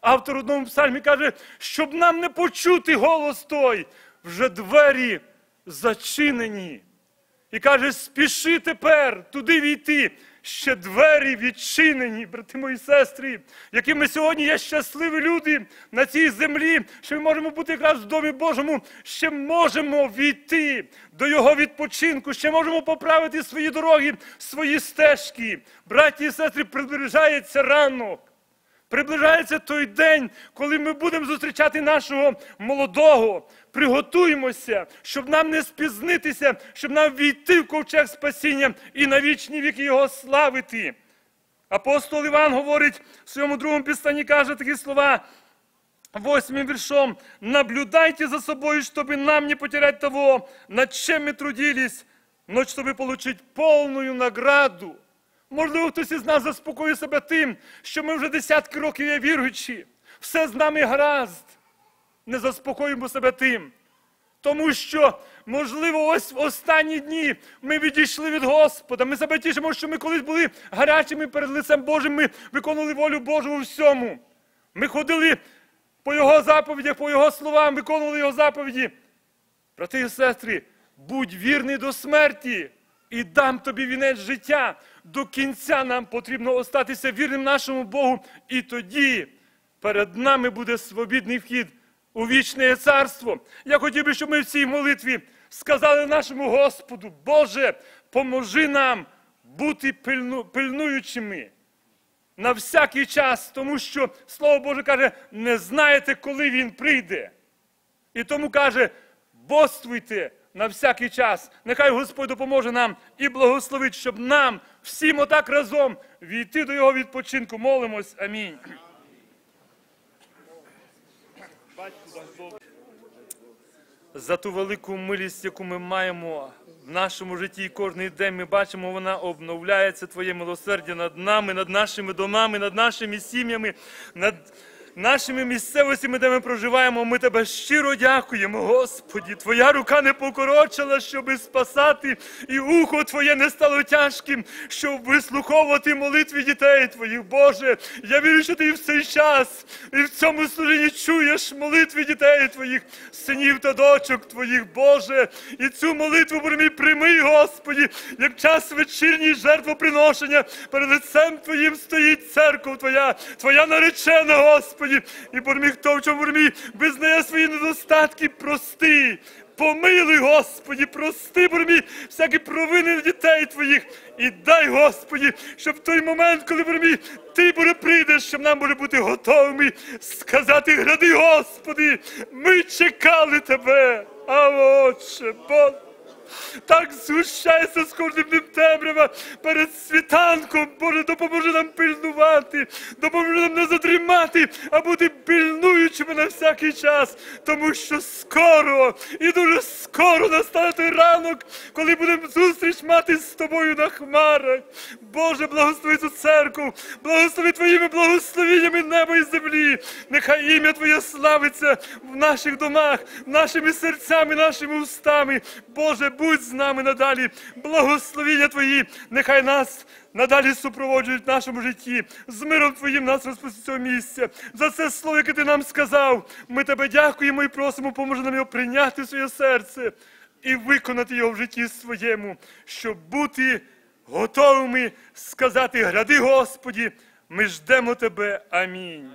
Автор одному псальмі каже, щоб нам не почути голос той, вже двері зачинені. І каже, спіши тепер туди війти. Ще двері відчинені, брати мої сестри, які ми сьогодні є щасливі люди на цій землі, що ми можемо бути якраз в Домі Божому, ще можемо війти до Його відпочинку, ще можемо поправити свої дороги, свої стежки. Браті і сестри, приближається ранок. Приближається той день, коли ми будемо зустрічати нашого молодого Приготуємося, щоб нам не спізнитися, щоб нам війти в ковчег спасіння і на вічні віки його славити. Апостол Іван говорить в своєму другому пістані, каже такі слова. Восьмим віршом. Наблюдайте за собою, чтобы нам не потерять того, над чем мы трудились, но чтобы получить повну награду. Можливо, хтось із нас заспокоює себе тим, що ми вже десятки років є віруючі. Все з нами гаразд. Не заспокоїмо себе тим. Тому що, можливо, ось в останні дні ми відійшли від Господа. Ми себе тішимо, що ми колись були гарячими перед лицем Божим, ми виконували волю Божу у всьому. Ми ходили по Його заповідях, по Його словам, виконували Його заповіді. Брати і сестри, будь вірний до смерті і дам тобі вінець життя. До кінця нам потрібно остатися вірним нашому Богу, і тоді перед нами буде свобідний вхід у вічне царство. Я хотів би, щоб ми в цій молитві сказали нашому Господу, Боже, поможи нам бути пильну, пильнуючими на всякий час, тому що Слово Боже каже, не знаєте, коли Він прийде. І тому каже, боствуйте на всякий час. Нехай Господь допоможе нам і благословить, щоб нам всім отак разом війти до Його відпочинку. Молимось. Амінь. За ту велику милість, яку ми маємо в нашому житті, і кожний день ми бачимо, вона обновляється Твоє милосердя над нами, над нашими домами, над нашими сім'ями, над нашими місцевостями, де ми проживаємо. Ми тебе щиро дякуємо, Господі. Твоя рука не покорочила, щоби спасати, і ухо Твоє не стало тяжким, щоб вислуховувати молитві дітей Твоїх. Боже, я вірю, що ти в цей час і в цьому служінні чуєш молитві дітей Твоїх, синів та дочок Твоїх, Боже. І цю молитву, мій, прийми, Господі, як час вечірній жертвоприношення. Перед лицем Твоїм стоїть церква Твоя, Твоя наречена, Господі. І мій, хто в чому Боже визнає свої недостатки, прости. Помилуй, Господі, прости, мій, всякі провини дітей Твоїх. І дай, Господі, щоб в той момент, коли мій, Ти, Боже, прийдеш, щоб нам буде бути готовими сказати, гради, Господи, ми чекали Тебе. А Отче, Боже. Так згущайся з кожним днем темрява перед світанком. Боже, допоможи нам пильнувати, допоможи нам не задрімати, а бути пильнуючими на всякий час. Тому що скоро і дуже скоро настане той ранок, коли будемо зустріч мати з тобою на хмарах. Боже, благослови цю церкву, благослови твоїми благословеннями неба і землі. Нехай ім'я Твоє славиться в наших домах, нашими серцями, нашими устами. Боже, будь з нами надалі. Благословіння Твої, нехай нас надалі супроводжують в нашому житті. З миром Твоїм нас розпусти цього місця. За це слово, яке ти нам сказав. Ми тебе дякуємо і просимо, поможи нам його прийняти в своє серце і виконати його в житті своєму, щоб бути готовими сказати: Гради, Господі, ми ждемо Тебе. Амінь.